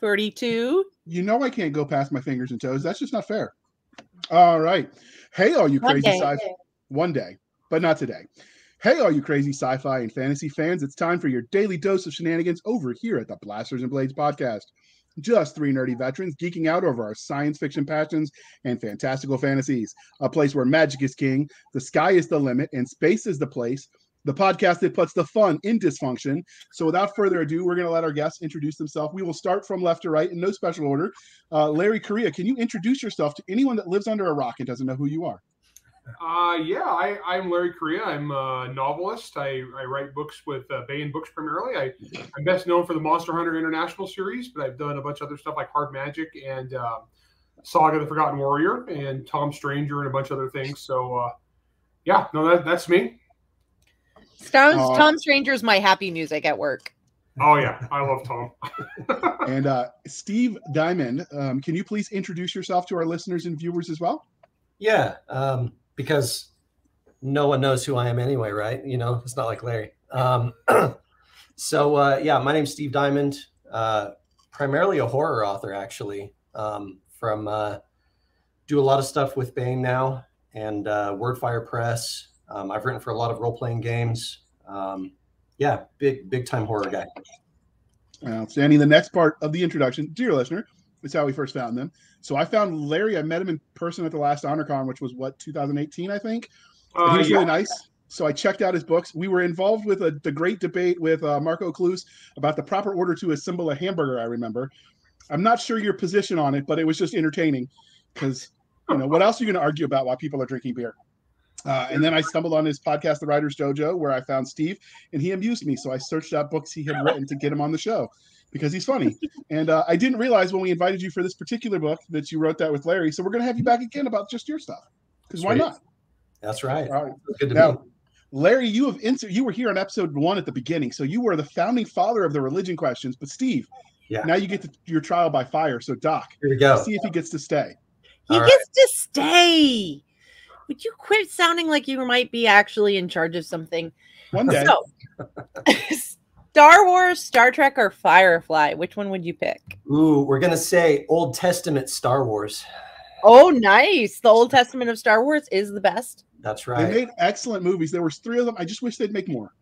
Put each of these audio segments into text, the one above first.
42. You know I can't go past my fingers and toes. That's just not fair. All right. Hey, all you crazy day. sci One day, but not today. Hey, all you crazy sci fi and fantasy fans. It's time for your daily dose of shenanigans over here at the Blasters and Blades podcast. Just three nerdy veterans geeking out over our science fiction passions and fantastical fantasies. A place where magic is king, the sky is the limit, and space is the place. The podcast that puts the fun in dysfunction. So, without further ado, we're going to let our guests introduce themselves. We will start from left to right in no special order. Uh, Larry Correia, can you introduce yourself to anyone that lives under a rock and doesn't know who you are? Uh, yeah, I, I'm Larry Correia. I'm a novelist. I, I write books with uh, Baen Books primarily. I, I'm best known for the Monster Hunter International series, but I've done a bunch of other stuff like Hard Magic and uh, Saga: The Forgotten Warrior and Tom Stranger and a bunch of other things. So, uh, yeah, no, that, that's me. Tom, Aw. Tom Stranger's my happy music at work. Oh yeah, I love Tom. And uh, Steve Diamond, um, can you please introduce yourself to our listeners and viewers as well? Yeah, um, because no one knows who I am anyway, right? You know, it's not like Larry. Um, so uh, yeah, my name's Steve Diamond. Uh, primarily a horror author, actually. Um, from uh, do a lot of stuff with Baen now and uh, Wordfire Press. Um, I've written for a lot of role playing games. Um, yeah, big big time horror guy. Outstanding. The next part of the introduction, dear listener, is how we first found them. So I found Larry. I met him in person at the last HonorCon, which was what 2018, I think. And Uh, he was yeah. really nice. So I checked out his books. We were involved with a, the great debate with uh, Marko Kloos about the proper order to assemble a hamburger. I remember. I'm not sure your position on it, but it was just entertaining because you know what else are you going to argue about while people are drinking beer? Uh, and then I stumbled on his podcast, The Writer's Dojo, where I found Steve, and he amused me. So I searched out books he had written to get him on the show because he's funny. And uh, I didn't realize when we invited you for this particular book that you wrote that with Larry. So we're going to have you back again about just your stuff because why not? That's right. All right. Good to Now, meet. Larry, you have insert, you were here on episode one at the beginning, so you were the founding father of the religion questions. But Steve, Yeah. now you get to, your trial by fire. So Doc, Here we go. see if he gets to stay. He All right. gets to stay. Would you quit sounding like you might be actually in charge of something? One day, So, Star Wars, Star Trek, or Firefly? Which one would you pick? Ooh, we're gonna say Old Testament Star Wars. Oh, nice. The Old Testament of Star Wars is the best. That's right. they made excellent movies. There was three of them. I just wish they'd make more.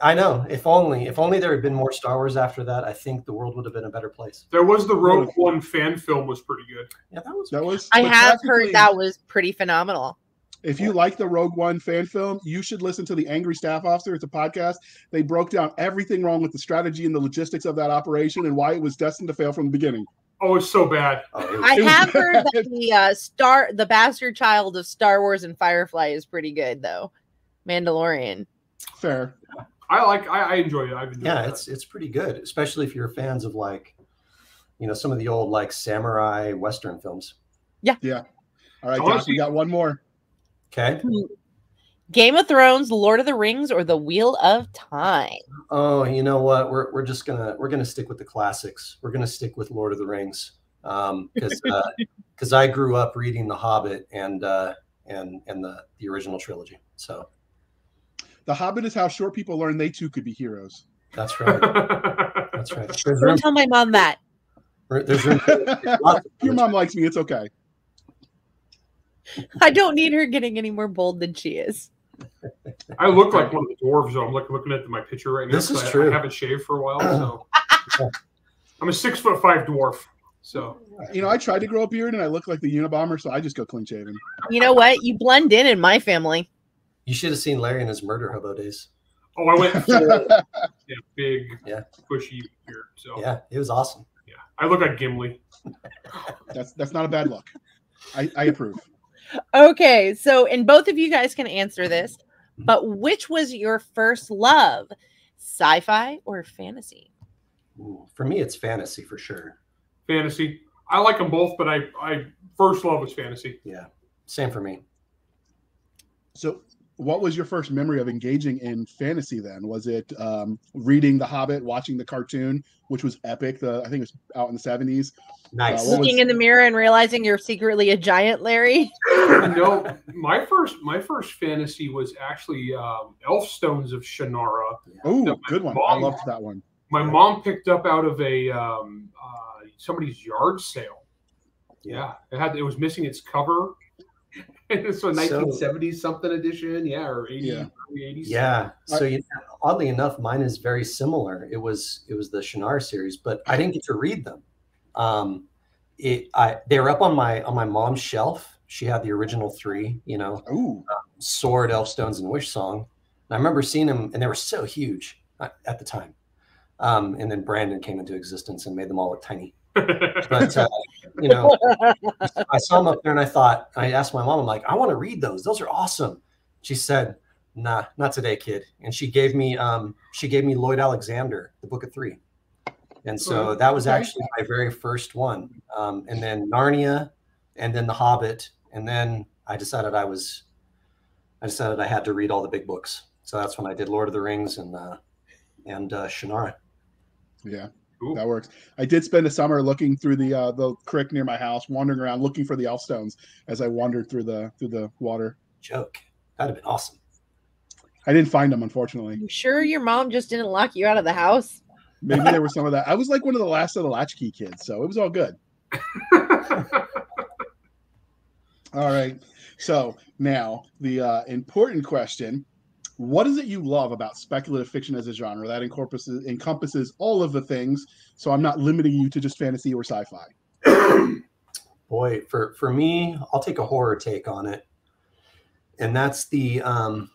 I know. If only, if only there had been more Star Wars after that, I think the world would have been a better place. There was the Rogue One fan film was pretty good. Yeah, that was. That was. I have heard that was pretty phenomenal. If you like the Rogue One fan film, you should listen to the Angry Staff Officer. It's a podcast. They broke down everything wrong with the strategy and the logistics of that operation and why it was destined to fail from the beginning. Oh, it's so bad. Oh, it was- I It was have heard bad. that the uh, star, the bastard child of Star Wars and Firefly is pretty good though. Mandalorian. Fair. I like. I, I enjoy it. I've enjoyed yeah, that. it's it's pretty good, especially if you're fans of like, you know, some of the old like samurai western films. Yeah. Yeah. All right, Honestly, Doc, we got one more. Okay. Game of Thrones, Lord of the Rings, or The Wheel of Time. Oh, you know what? We're we're just gonna we're gonna stick with the classics. We're gonna stick with Lord of the Rings, um, because because I grew up reading The Hobbit and uh, and and the the original trilogy. So The Hobbit is how short people learn they too could be heroes. that's right. That's right. There's Don't room. tell my mom that. There's room. Your mom likes me. It's okay. I don't need her getting any more bold than she is. I look like one of the dwarves. Though. I'm look, looking at my picture right now. This is 'cause I, true. I haven't shaved for a while, so I'm a six foot five dwarf. So You know, I tried to grow a beard and I look like the Unabomber, so I just go clean shaven. You know what? You blend in in my family. You should have seen Larry in his murder hobo days. oh, I went full yeah, big, Yeah. bushy beard. So yeah. Yeah, it was awesome. Yeah, I look like Gimli. That's that's not a bad look. I, I approve. Okay, so and both of you guys can answer this, but which was your first love, sci-fi or fantasy? Ooh, for me, it's fantasy for sure. Fantasy. I like them both, but I I first love was fantasy. Yeah, same for me. So, what was your first memory of engaging in fantasy? Then was it um, reading The Hobbit, watching the cartoon, which was epic? The I think it was out in the seventies. Nice. Uh, what was- Looking in the mirror and realizing you're secretly a giant, Larry. no, my first my first fantasy was actually um, Elf Stones of Shannara. Oh, good one. I loved that one. My mom picked up out of a um, uh, somebody's yard sale. Yeah, it had it was missing its cover. it's a 1970s something edition, yeah, or 80, Yeah. early 80s. Yeah. So you, oddly enough, mine is very similar. It was it was the Shannara series, but I didn't get to read them. Um, it I they were up on my on my mom's shelf. She had the original three, you know, Ooh, Sword, Elf Stones, and Wish Song. And I remember seeing them, and they were so huge at at the time. Um, and then Brandon came into existence and made them all look tiny. But uh, you know, I saw them up there, and I thought, I asked my mom, I'm like, I want to read those. Those are awesome. She said, Nah, not today, kid. And she gave me, um, she gave me Lloyd Alexander, the Book of Three. And so Oh, that was actually my very first one. Um, and then Narnia, and then The Hobbit, and then I decided I was, I decided I had to read all the big books. So that's when I did Lord of the Rings and uh, and uh, Shannara. yeah. Cool. That works. I did spend a summer looking through the uh, the creek near my house, wandering around looking for the elf stones as I wandered through the through the water. Joke. That'd have been awesome. I didn't find them, unfortunately. You sure your mom just didn't lock you out of the house? Maybe there was some of that. I was like one of the last of the latchkey kids, so it was all good. All right. So now the uh, important question: What is it you love about speculative fiction as a genre that encompasses encompasses all of the things? So I'm not limiting you to just fantasy or sci-fi. boy for for me i'll take a horror take on it and that's the um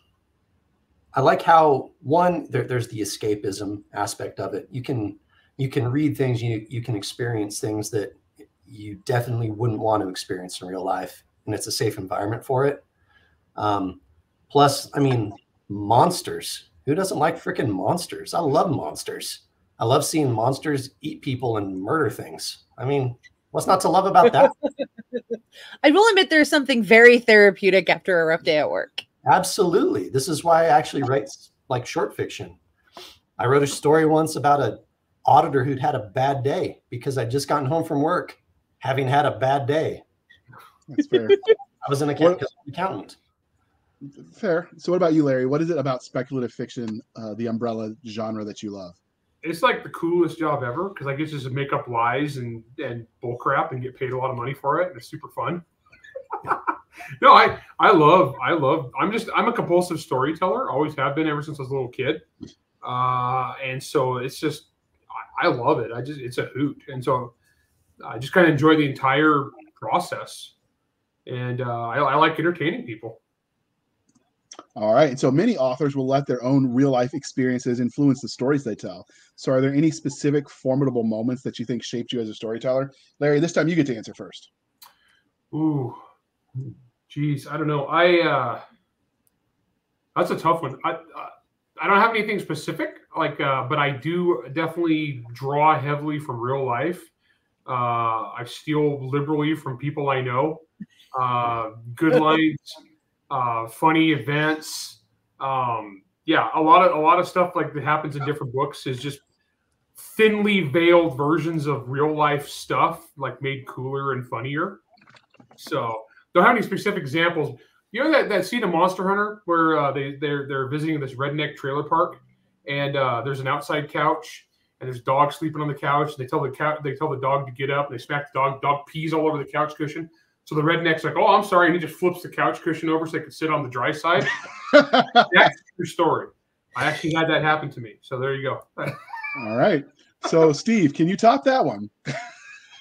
i like how one there, there's the escapism aspect of it you can you can read things you you can experience things that you definitely wouldn't want to experience in real life and it's a safe environment for it um plus i mean monsters who doesn't like freaking monsters i love monsters i love seeing monsters eat people and murder things i mean what's not to love about that I will admit there's something very therapeutic after a rough day at work. Absolutely. This is why I actually write like short fiction. I wrote a story once about a auditor who'd had a bad day because I'd just gotten home from work having had a bad day. That's fair. I was an account- accountant. Fair. So what about you, Larry? What is it about speculative fiction, uh, the umbrella genre that you love? it's like the coolest job ever because I get to just make up lies and and bullcrap and get paid a lot of money for it. And it's super fun. no, I I love I love I'm just I'm a compulsive storyteller. Always have been ever since I was a little kid. Uh, and so it's just I, I love it. I just it's a hoot. And so I just kind of enjoy the entire process. And uh, I, I like entertaining people. All right. And so many authors will let their own real life experiences influence the stories they tell. So are there any specific formidable moments that you think shaped you as a storyteller? Larry, this time you get to answer first. Ooh, geez, I don't know. I uh, that's a tough one. I I, I don't have anything specific, like, uh, but I do definitely draw heavily from real life. Uh, I steal liberally from people I know. Uh, good lines, uh, funny events. Um, yeah, a lot of a lot of stuff like that happens in different books is just thinly veiled versions of real life stuff, like made cooler and funnier. So don't have any specific examples. You know that, that scene of Monster Hunter where uh, they they're they're visiting this redneck trailer park, and uh, there's an outside couch, and there's dogs sleeping on the couch. They tell the cat they tell the dog to get up. And they smack the dog. Dog pees all over the couch cushion. So the redneck's like, "Oh, I'm sorry," and he just flips the couch cushion over so they could sit on the dry side. That's your story. I actually had that happen to me. So there you go. All right. So Steve, can you top that one?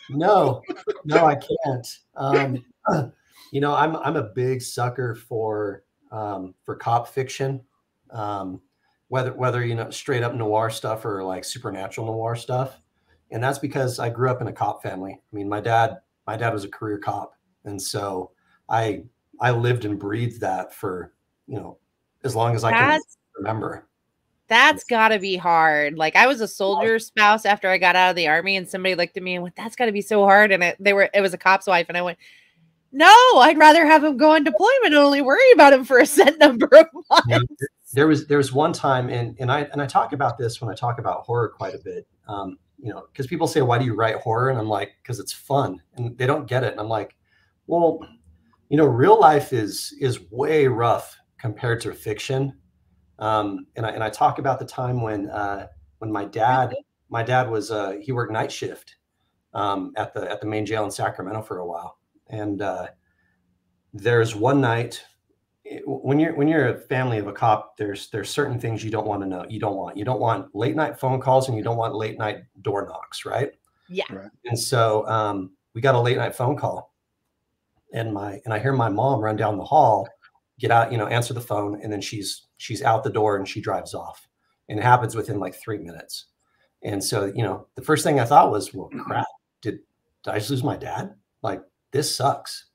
No, no, I can't. Um, you know, I'm I'm a big sucker for um, for cop fiction, um, whether whether you know straight up noir stuff or like supernatural noir stuff, and that's because I grew up in a cop family. I mean, my dad my dad was a career cop, and so I I lived and breathed that for you know as long as I can remember. that's gotta be hard. Like I was a soldier spouse after I got out of the army, and somebody looked at me and went, "That's gotta be so hard." And it, they were it was a cop's wife, and I went, "No, I'd rather have him go on deployment and only worry about him for a set number of months." There was there was one time and and I and I talk about this when I talk about horror quite a bit. Um, you know, because people say, "Why do you write horror?" And I'm like, "Because it's fun," and they don't get it. And I'm like, "Well, you know, real life is is way rough compared to fiction." Um, and I and I talk about the time when uh, when my dad my dad was uh, he worked night shift, um, at the at the main jail in Sacramento for a while. And uh, there's one night when you're when you're a family of a cop, there's there's certain things you don't want to know. You don't want you don't want late night phone calls and you don't want late night door knocks, right? Yeah. Right. And so um, we got a late night phone call, and my and I hear my mom run down the hall, get out, you know, answer the phone, and then she's she's out the door and she drives off, and it happens within like three minutes. And so you know, the first thing I thought was, well, crap, did did I just lose my dad? Like this sucks.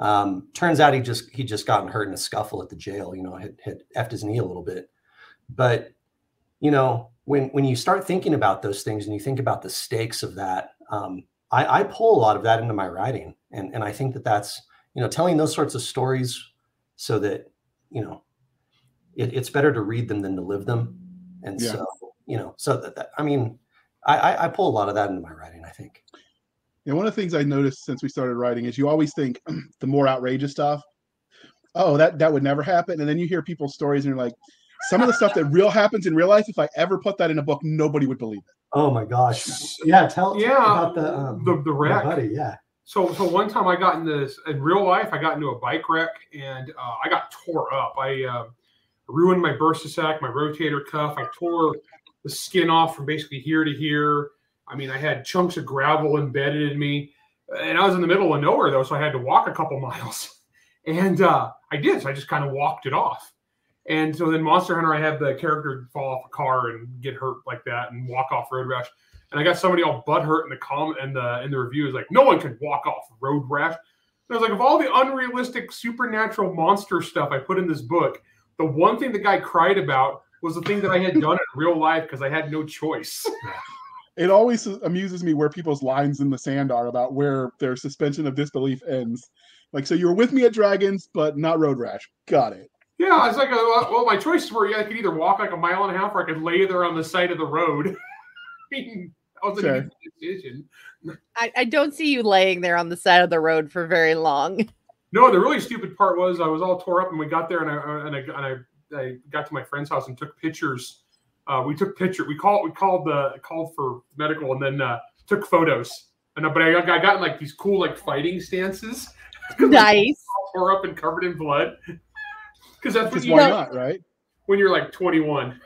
Um, turns out he just he just gotten hurt in a scuffle at the jail. You know, had had effed his knee a little bit, but you know when when you start thinking about those things and you think about the stakes of that, um, I, I pull a lot of that into my writing, and and I think that that's you know telling those sorts of stories so that you know it, it's better to read them than to live them, and Yeah. so you know so that, that- I mean I, I I pull a lot of that into my writing. I think. And one of the things I noticed since we started writing is you always think the more outrageous stuff, oh, that that would never happen. And then you hear people's stories and you're like, some of the stuff that real happens in real life, if I ever put that in a book, nobody would believe it. Oh my gosh! Yeah, tell, tell Yeah, about the um, the the my wreck. buddy. Yeah. So, so one time I got in this in real life. I got into a bike wreck and uh, I got tore up. I uh, ruined my bursa sac, my rotator cuff. I tore the skin off from basically here to here. I mean, I had chunks of gravel embedded in me, and I was in the middle of nowhere though, so I had to walk a couple miles. And uh, I did. So I just kind of walked it off. And so then Monster Hunter, I had the character fall off a car and get hurt like that and walk off road rash. And I got somebody all butthurt in the comment and the in the review is like, no one can walk off road rash. I was like, of all the unrealistic supernatural monster stuff I put in this book, the one thing the guy cried about was the thing that I had done in real life because I had no choice. It always amuses me where people's lines in the sand are about where their suspension of disbelief ends. Like, so you were with me at Dragons, but not Road Rash. Got it. yeah, it's like, uh, well, my choices were yeah, I could either walk like a mile and a half or I could lay there on the side of the road. I mean, that was Sure. an decision. I, I don't see you laying there on the side of the road for very long. No, the really stupid part was I was all tore up, and we got there, and I and I, and I, I got to my friend's house and took pictures. Uh, we took picture. We called we called the called for medical, and then uh, took photos. And uh, but I, got- I got in like these cool like fighting stances. Nice. all tore up and covered in blood. Because that's what you why do not, right? when you're like 21.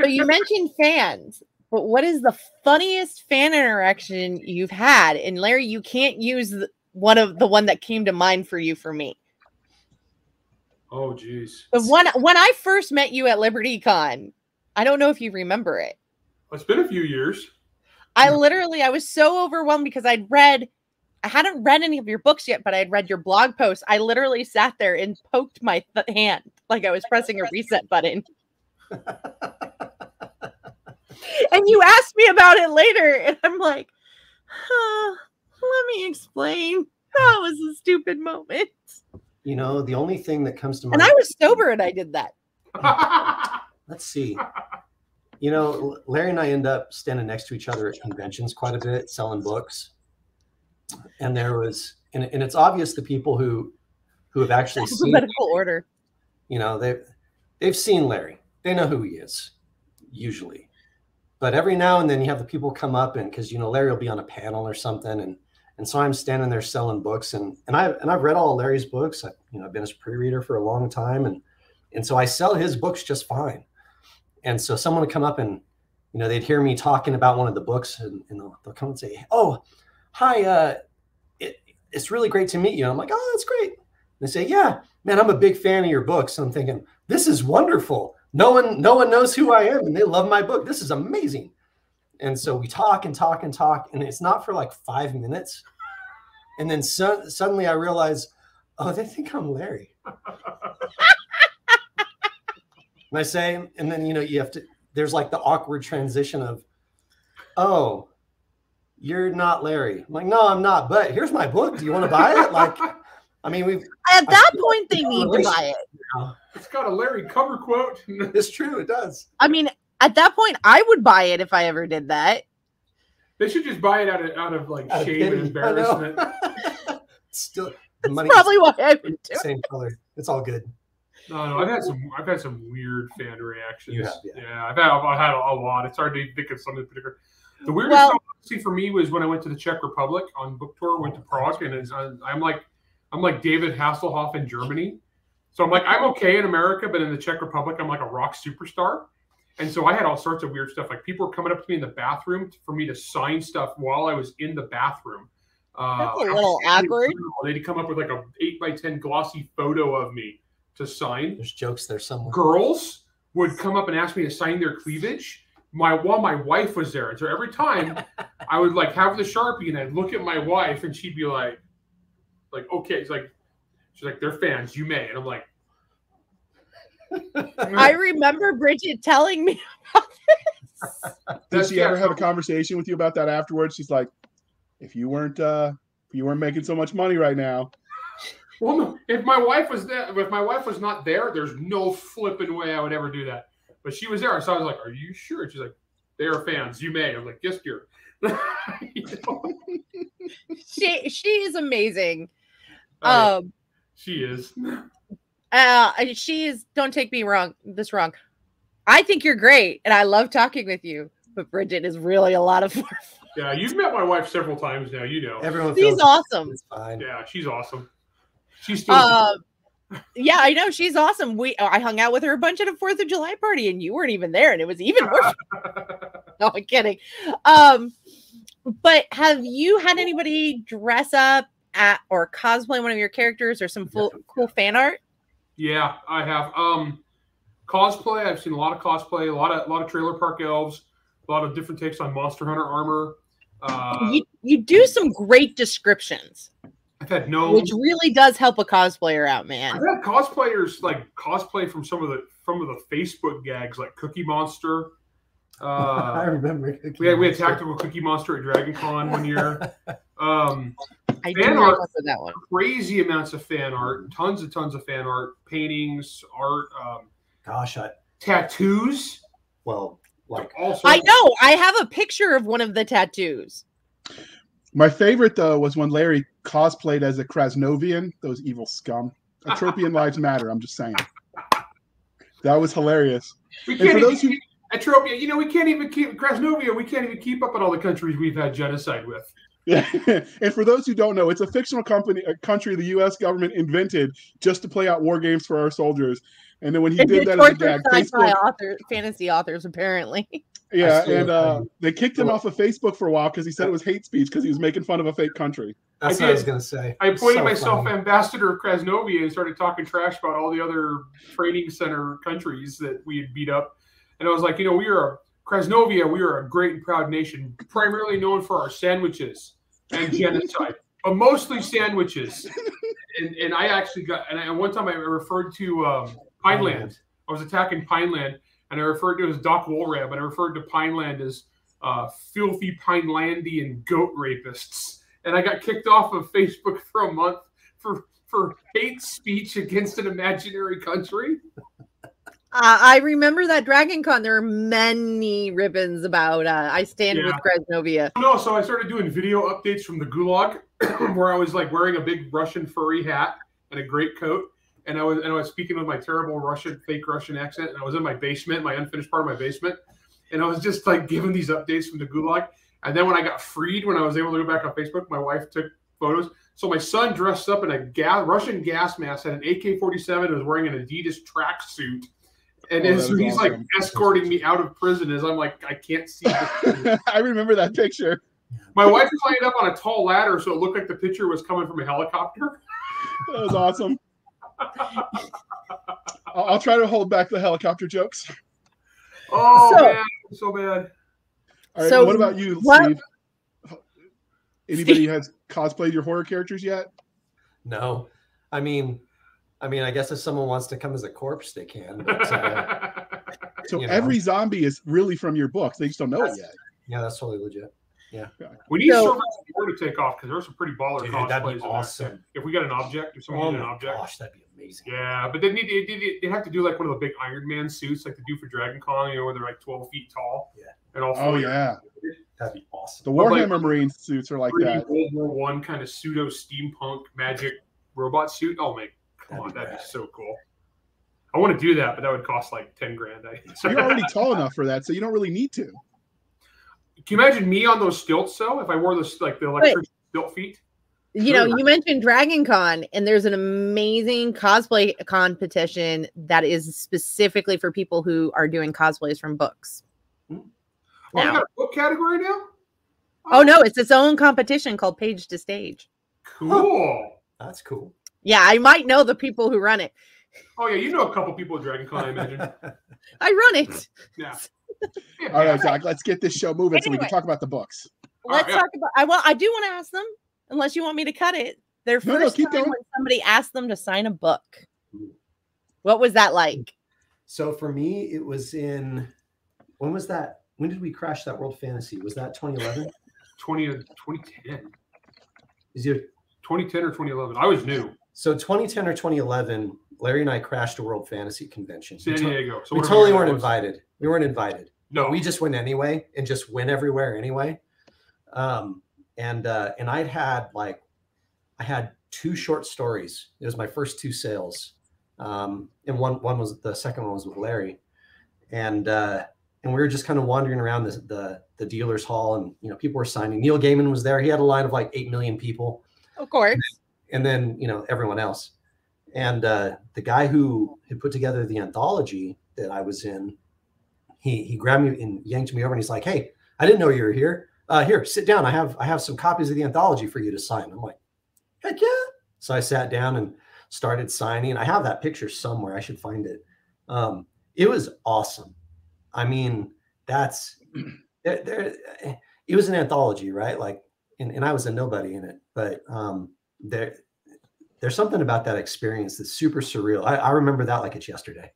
So you mentioned fans, but what is the funniest fan interaction you've had? And Larry, you can't use one of the one that came to mind for you for me. Oh, geez. The one when I first met you at LibertyCon, I don't know if you remember it. It's been a few years. I literally I was so overwhelmed because I'd read I hadn't read any of your books yet, but I'd read your blog post. I literally sat there and poked my th- hand like I was pressing a reset button. and you asked me about it later, and I'm like, huh, let me explain. That was a stupid moment. You know, the only thing that comes to mind. And. I was sober and I did that. Let's see. You know, Larry and I end up standing next to each other at conventions quite a bit, selling books. And there was, and, and it's obvious the people who who have actually seen, Alphabetical order. you know, they've they've seen Larry. They know who he is, usually. But every now and then you have the people come up and because you know Larry will be on a panel or something, and and so I'm standing there selling books, and and I and I've read all Larry's books. I, you know, I've been his pre-reader for a long time, and and so I sell his books just fine. And so someone would come up and you know they'd hear me talking about one of the books, and, and they'll, they'll come and say, "Oh, hi, uh, it, it's really great to meet you." And I'm like, "Oh, that's great." And they say, "Yeah, man, I'm a big fan of your books." I'm thinking, "This is wonderful. No one, no one knows who I am, and they love my book. This is amazing." And so we talk and talk and talk, and it's not for like five minutes. And then so, suddenly I realize, oh, they think I'm Larry. and I say, and then you know, you have to. There's like the awkward transition of, oh, you're not Larry. I'm like, no, I'm not. But here's my book. Do you want to buy it? Like, I mean, we've. At that feel point, they need to buy it. It's got a Larry cover quote. It's true. It does. I mean, at that point, I would buy it if I ever did that. They should just buy it out of out of like Out of shame and pity. I know. embarrassment. Still, the That's money probably why I would do the it. same color. It's all good. No, no, I've had some. I've had some weird fan reactions. You have, yeah. I've had. I've had a, a lot. It's hard to think of something particular. The weirdest Well- stuff, honestly, for me was when I went to the Czech Republic on book tour, went to Prague, and it's, I'm I'm like, I'm like David Hasselhoff in Germany. So I'm like, I'm okay in America, but in the Czech Republic, I'm like a rock superstar. And so I had all sorts of weird stuff. Like people were coming up to me in the bathroom for me to sign stuff while I was in the bathroom. Uh, That's a little awkward. They'd come up with like a eight by ten glossy photo of me to sign There's jokes there somewhere. girls would come up and ask me to sign their cleavage. My while my wife was there, and so every time I would like have the sharpie and I'd look at my wife and she'd be like, like okay, it's like she's like they're fans, you may, and I'm like, I remember Bridget telling me Did she ever have a conversation with you about that afterwards? She's like, if you weren't uh if you weren't making so much money right now. well, no, if my wife was there, if my wife was not there, there's no flipping way I would ever do that. But she was there, so I was like, "Are you sure?" She's like, "They are fans, you may." I'm like, "Yes, dear." You know? she she is amazing. Oh, Um she is. uh she is don't take me wrong this wrong. I think you're great and I love talking with you, but Bridget is really a lot of fun. Yeah, you've met my wife several times now. You know. Everyone She's feels awesome. Fine. Yeah, she's awesome. She's still. Um yeah, I know she's awesome. We I hung out with her a bunch at a Fourth of July party, and you weren't even there, and it was even worse. no, I'm kidding. Um, but have you had anybody dress up at or cosplay one of your characters or some full, cool fan art? yeah, I have. Um, cosplay. I've seen a lot of cosplay. A lot of a lot of trailer park elves. A lot of different takes on Monster Hunter armor. Uh, you you do some great descriptions, I've had no. which really does help a cosplayer out, man. I've had cosplayers like cosplay from some of the from of the Facebook gags like Cookie Monster. I Uh, remember. we had we had tactical Cookie Monster at Dragon Con one year. Um, I do fan remember art. that one. crazy amounts of fan art, tons and tons of fan art, paintings, art, um, Gosh, I tattoos, well, like all sorts. I know. I have a picture of one of the tattoos. My favorite though was when Larry cosplayed as a Krasnovian, those evil scum. Atropian lives matter, I'm just saying. That was hilarious. We And can't for even those who keep, Atropia, you know, we can't even keep Krasnovia. We can't even keep up on all the countries we've had genocide with. Yeah. and for those who don't know, it's a fictional company, a country the U.S. government invented just to play out war games for our soldiers. And then when he It did did that as a gag, Facebook, author, fantasy authors, apparently. yeah, still- and uh, they kicked him Well- off of Facebook for a while because he said it was hate speech because he was making fun of a fake country. that's I what I was gonna say. I appointed So myself funny. ambassador of Krasnovia and started talking trash about all the other training center countries that we had beat up. And I was like, you know, we are a Krasnovia, we are a great and proud nation, primarily known for our sandwiches and genocide, but mostly sandwiches. And, and I actually got, and I, one time I referred to um, Pineland. I was attacking Pineland, and I referred to it as Doc Woolrab, and I referred to Pineland as uh, filthy Pinelandian goat rapists. And I got kicked off of Facebook for a month for for hate speech against an imaginary country. Uh, I remember that Dragon Con. There are many ribbons about uh, I stand with Krasnovia. No, so I started doing video updates from the Gulag, where I was like wearing a big Russian furry hat and a great coat, and I was and I was speaking with my terrible Russian fake Russian accent, and I was in my basement, my unfinished part of my basement, and I was just like giving these updates from the Gulag. And then when I got freed, when I was able to go back on Facebook, my wife took photos. So my son dressed up in a Russian gas mask, had an AK-47, and was wearing an Adidas tracksuit. And Oh, as that is he's like escorting me out of prison, as I'm like, I can't see. This. I remember that picture. My wife was lined up on a tall ladder, so it looked like the picture was coming from a helicopter. That was awesome. I'll, I'll try to hold back the helicopter jokes. Oh So- man, so bad. All right, So what about you, what- Steve? Anybody who has cosplayed your horror characters yet? No, I mean, I mean, I guess if someone wants to come as a corpse, they can. But, uh, So You know. every zombie is really from your books. They just don't know it yet. yeah, that's totally legit. Yeah. We need So- Servants of to take off because there's some pretty baller Dude, cosplays. that'd be awesome. If we got an object, if someone Oh needed an object. gosh, that'd be amazing. Yeah, but they need they, they, they have to do like one of the big Iron Man suits, like they do for Dragon Con, you know, where they're like 12 feet tall. Yeah. And all Oh fully yeah, That'd be awesome. the But, like, Warhammer Marine suits are like 3D that. World War One kind of pseudo steampunk magic robot suit. Oh my, come That'd on, be that'd be rad. so cool. I want to do that, but that would cost like 10 grand. I So you're already tall enough for that, so you don't really need to. Can you imagine me on those stilts though? If I wore those like the electric stilt feet? You know, you mentioned Dragon Con, and there's an amazing cosplay competition that is specifically for people who are doing cosplays from books. Hmm. Oh, you Now. got a book category now? Oh no, it's its own competition called Page to Stage. Cool. That's cool. Yeah, I might know the people who run it. Oh yeah, you know a couple people at Dragon Con, I imagine. I run it. Yeah. All right, Doc, let's get this show moving so we can talk about the books. Let's yeah. talk about. I want. I do want to ask them, unless you want me to cut it. Their No, no, first keep time going. when somebody asked them to sign a book. What was that like? So for me, it was in when was that? When did we crash that World Fantasy? Was that 2011? 20, 2010. Is it 2010 or 2011. I was new. So 2010 or 2011? Larry and I crashed a World Fantasy convention. We San Diego. So we totally weren't invited. We weren't invited. No, we just went anyway and just went everywhere anyway. Um, and uh, and I'd had like I had two short stories. It was my first two sales, um, and one one was the second one was with Larry, and uh, and we were just kind of wandering around the, the the dealers hall, and you know people were signing. Neil Gaiman was there. He had a line of like eight million people Of course. And then you know everyone else. And uh, the guy who had put together the anthology that i was in he he grabbed me and yanked me over and he's like hey i didn't know you were here. Uh, here sit down. I have i have some copies of the anthology for you to sign. I'm like heck yeah. So i sat down and started signing. I have that picture somewhere. I should find it. Um, it was awesome. I mean that's there, it was an anthology right? Like and, and i was a nobody in it but um there there's something about that experience that's super surreal. I, I remember that like it's yesterday.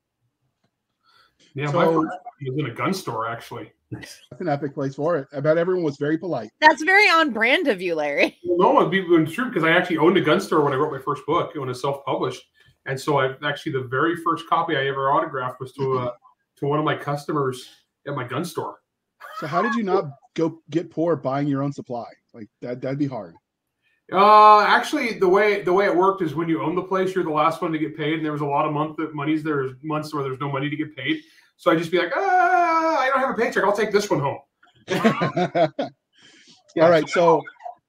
yeah, my first was in a gun store actually. Nice. That's an epic place for it. I bet everyone was very polite. That's very on brand of you, Larry. Well, no, it'd be true because I actually owned a gun store when I wrote my first book when it was self-published, and so I actually the very first copy I ever autographed was to uh, to one of my customers at my gun store. So how did you not go get poor buying your own supply? Like that that'd be hard. Uh, actually, the way the way it worked is when you own the place, you're the last one to get paid, and there was a lot of month that monies there's months where there's no money to get paid. So I just be like, ah, I don't have a paycheck. I'll take this one home. All right, so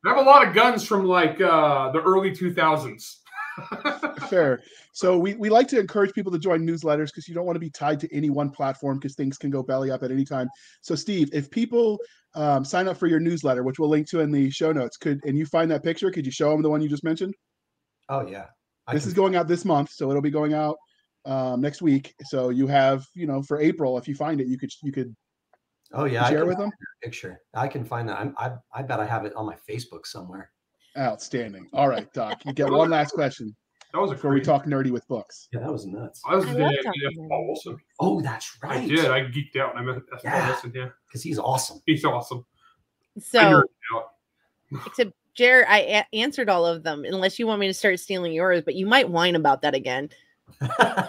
I have a lot of guns from like uh, the early 2000s. fair. So we, we like to encourage people to join newsletters because you don't want to be tied to any one platform because things can go belly up at any time. So Steve, if people um, sign up for your newsletter, which we'll link to in the show notes, could and you find that picture, could you show them the one you just mentioned? Oh yeah. I this can- is going out this month, so it'll be going out um, next week. So you have, you know, for April, if you find it, you could you could Oh yeah. I share with them. picture. I can find that. I'm, I I bet I have it on my Facebook somewhere. Outstanding. All right, Doc. You get one last question That was a before we great. talk nerdy with books. Yeah, that was nuts. I was I the love yeah, talking yeah, about Paul. Wilson. Oh, that's right. I did. I geeked out. and I met that's Paul Yeah. Wilson. Yeah, Because he's awesome. he's awesome. So, except Jared, I a- answered all of them, unless you want me to start stealing yours, but you might whine about that again.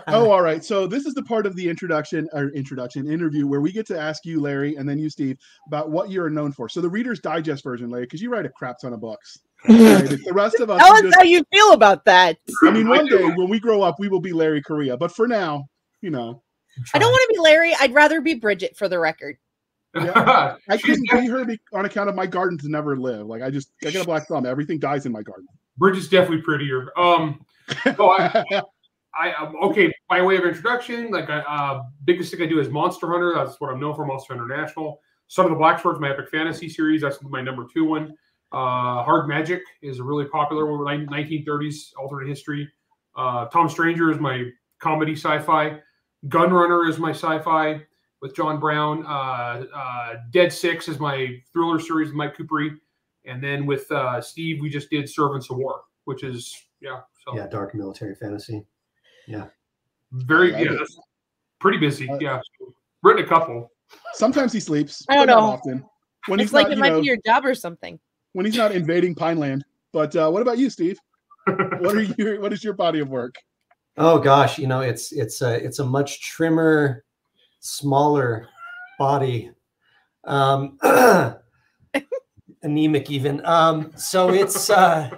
Oh, all right. So this is the part of the introduction or introduction interview where we get to ask you, Larry, and then you, Steve, about what you're known for. So the Reader's Digest version, Larry, because you write a crap ton of books. Right? If the rest of us, Tell are us just- how you feel about that. I mean, one day when we grow up, we will be Larry Correia. But for now, you know, I don't want to be Larry. I'd rather be Bridget for the record. Yeah. I She's couldn't be her on account of my garden to never live. Like I just, I got a black thumb. Everything dies in my garden. Bridget's definitely prettier. Um, no, I, I um, okay. By way of introduction, like I, uh, biggest thing I do is Monster Hunter. That's what I'm known for. Monster Hunter National. Son of the Black Swords, my epic fantasy series. That's my number two one. Uh, Hard Magic is a really popular one. 1930s alternate history. Uh, Tom Stranger is my comedy sci-fi. Gunrunner is my sci-fi with John Brown. Uh, uh, Dead Six is my thriller series with Mike Kupari. And then with uh, Steve, we just did Servants of War, which is yeah, so Yeah, dark military fantasy. Yeah. Very I yeah, like it. that's pretty busy. Uh, yeah, so, written a couple. Sometimes he sleeps. I don't but not know. often. When it's he's like not, it you might know, be your job or something. When he's not invading Pineland. But uh, what about you, Steve? What are your, what is your body of work? Oh gosh, you know it's it's a it's a much trimmer, smaller body, um, anemic even. Um, so it's uh,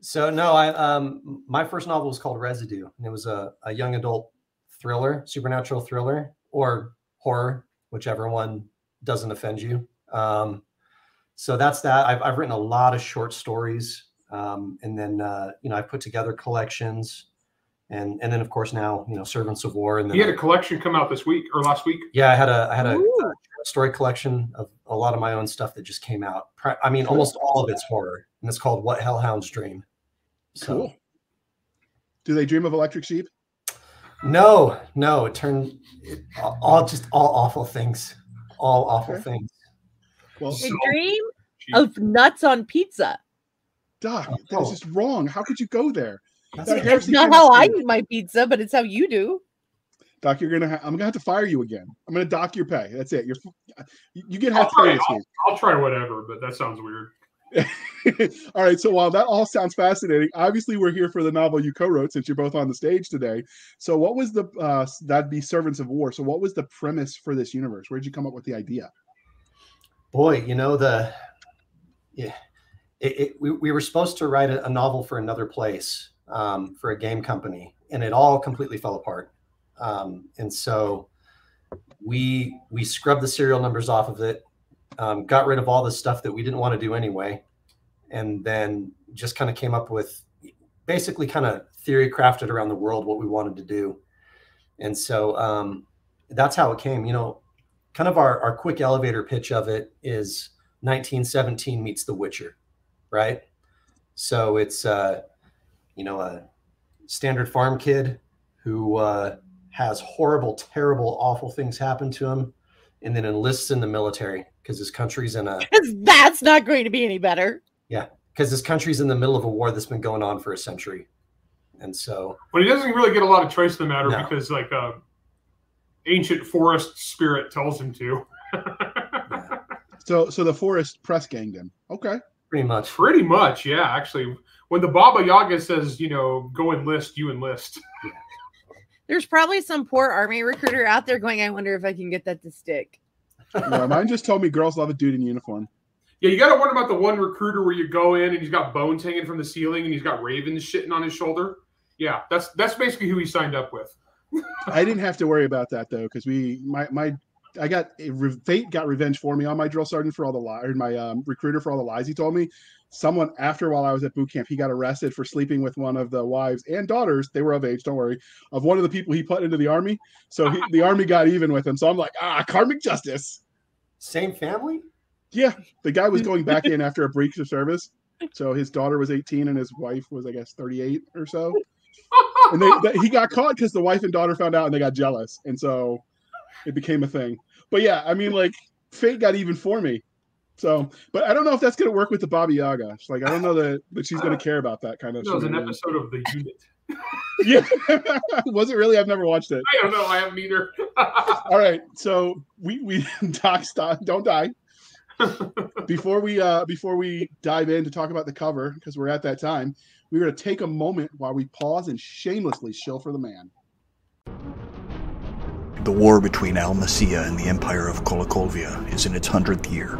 so no, I um, my first novel was called Residue, and it was a, a young adult thriller, supernatural thriller, or horror, whichever one doesn't offend you. Um, so that's that. I've, I've written a lot of short stories. Um, and then, uh, you know, I put together collections and, and then of course now, you know, servants of war. And then You had a collection come out this week or last week. yeah, I had a, I had a, Ooh. story collection of a lot of my own stuff that just came out. I mean, almost all of it's horror and it's called what hellhounds dream. So Cool. Do they dream of electric sheep? no, no, it turned it, all- all just all awful things, all awful Okay. things. Well, A So- dream Jeez. of nuts on pizza. Doc, that is Oh. just wrong. How could you go there? That's That That's not how I eat my pizza, but it's how you do. Doc, you're gonna. Ha- I'm gonna have to fire you again. I'm gonna dock your pay. That's it. You're. f- You you get I'll half pay try, I'll. I'll try whatever, but that sounds weird. all right. So while that all sounds fascinating, obviously we're here for the novel you co-wrote since you're both on the stage today. So what was the uh that'd be Servants of War. So what was the premise for this universe? Where'd you come up with the idea? Boy you know the yeah it, it, we, we were supposed to write a, a novel for another place um, for a game company and it all completely fell apart. Um, and so we we scrubbed the serial numbers off of it um, got rid of all the stuff that we didn't want to do anyway and then just kind of came up with basically kind of theory crafted around the world what we wanted to do. And so um, that's how it came you know kind of our, our quick elevator pitch of it is 1917 meets The Witcher, right? So it's uh, you know a standard farm kid who uh, has horrible, terrible, awful things happen to him, and then enlists in the military because his country's in a 'Cause that's not going to be any better. Yeah, because his country's in the middle of a war that's been going on for a century, and so But he doesn't really get a lot of choice in the matter No. because, like, a ancient forest spirit tells him to. yeah, So so the forest press ganged him. Okay. pretty much. Pretty much, yeah. Actually, when the Baba Yaga says, you know, go enlist, you enlist. There's probably some poor army recruiter out there going, I wonder if I can get that to stick. No, mine just told me girls love a dude in uniform. Yeah, you got to wonder about the one recruiter where you go in and he's got bones hanging from the ceiling and he's got ravens shitting on his shoulder. Yeah, that's that's basically who he signed up with. I didn't have to worry about that though, because we my my I got fate got revenge for me on my drill sergeant for all the lies, or my um, recruiter for all the lies he told me. Someone after while I was at boot camp, he got arrested for sleeping with one of the wives and daughters. They were of age, don't worry, of one of the people he put into the army. So he, the army got even with him. So I'm like, ah, karmic justice. Same family? Yeah, the guy was going back in after a breach of service. So his daughter was 18 and his wife was, I guess, 38 or so. And they, they he got caught because the wife and daughter found out and they got jealous, and so it became a thing. But yeah, I mean, like fate got even for me. So, but I don't know if that's gonna work with the Baba Yaga. It's like I don't know that that she's gonna care about that kind of. That was an episode of The Unit. Yeah, was it really? I've never watched it. I don't know. I haven't either. All right, so we we Doc stop, don't die. before we uh before we dive in to talk about the cover because we're at that time, we're gonna take a moment while we pause and shamelessly shill for the man. The war between Al and the Empire of Kolakolvia is in its hundredth year.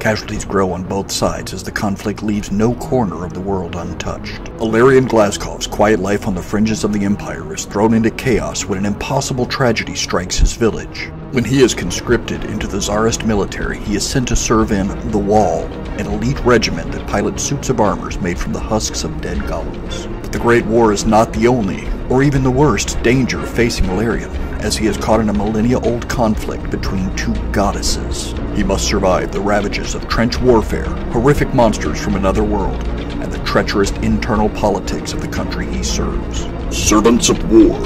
Casualties grow on both sides as the conflict leaves no corner of the world untouched. Valerian Glaskov's quiet life on the fringes of the Empire is thrown into chaos when an impossible tragedy strikes his village. When he is conscripted into the Tsarist military, he is sent to serve in The Wall, an elite regiment that pilots suits of armors made from the husks of dead golems. But the Great War is not the only, or even the worst, danger facing Valerian, as he is caught in a millennia-old conflict between two goddesses. He must survive the ravages of trench warfare, horrific monsters from another world, and the treacherous internal politics of the country he serves. Servants of War,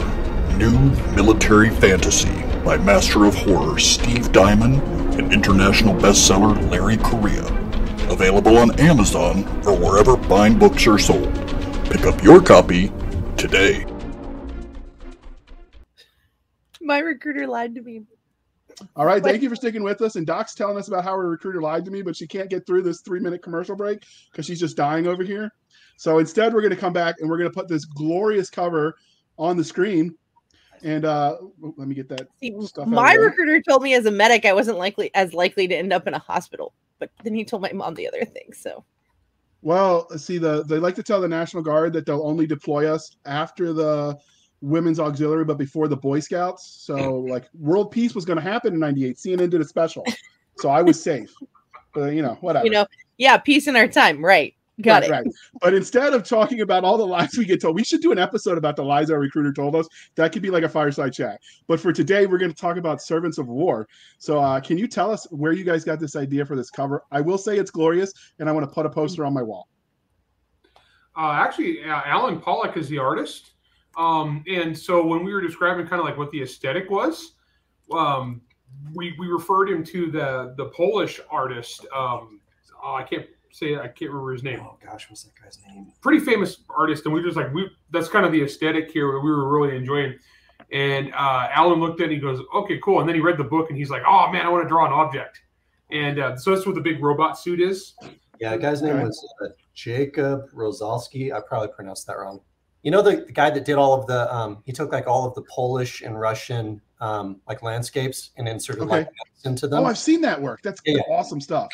new military fantasy by Master of Horror Steve Diamond and international bestseller Larry Correia. Available on Amazon or wherever fine books are sold. Pick up your copy today. My recruiter lied to me. All right, thank you for sticking with us. And Doc's telling us about how her recruiter lied to me, but she can't get through this three minute commercial break because she's just dying over here. So instead, we're going to come back and we're going to put this glorious cover on the screen. And uh let me get that. See, my recruiter told me as a medic I wasn't likely as likely to end up in a hospital, but then he told my mom the other thing. So Well, see, the they like to tell the National Guard that they'll only deploy us after the women's auxiliary, but before the Boy Scouts. So, like, world peace was going to happen in '98. CNN did a special, so I was safe. but you know, whatever. You know, yeah, peace in our time. Right. Got right, it. Right. But instead of talking about all the lies we get told, we should do an episode about the lies our recruiter told us. That could be like a fireside chat. But for today, we're going to talk about Servants of War. So, uh, can you tell us where you guys got this idea for this cover? I will say it's glorious, and I want to put a poster on my wall. Uh, actually, uh, Alan Pollack is the artist. Um, and so when we were describing kind of like what the aesthetic was, um, we, we referred him to the the Polish artist. Um, oh, I can't say I can't remember his name. Oh gosh, what's that guy's name? Pretty famous artist, and we just like we that's kind of the aesthetic here we were really enjoying. And uh, Alan looked at it and he goes, "Okay, cool." And then he read the book and he's like, "Oh man, I want to draw an object." And uh, so that's what the big robot suit is. Yeah, the guy's name Okay. was uh, Jakub Różalski. I probably pronounced that wrong. You know the, the guy that did all of the um, he took like all of the Polish and Russian um, like landscapes and inserted Okay. maps into them. Oh, I've seen that work. That's Yeah, awesome stuff.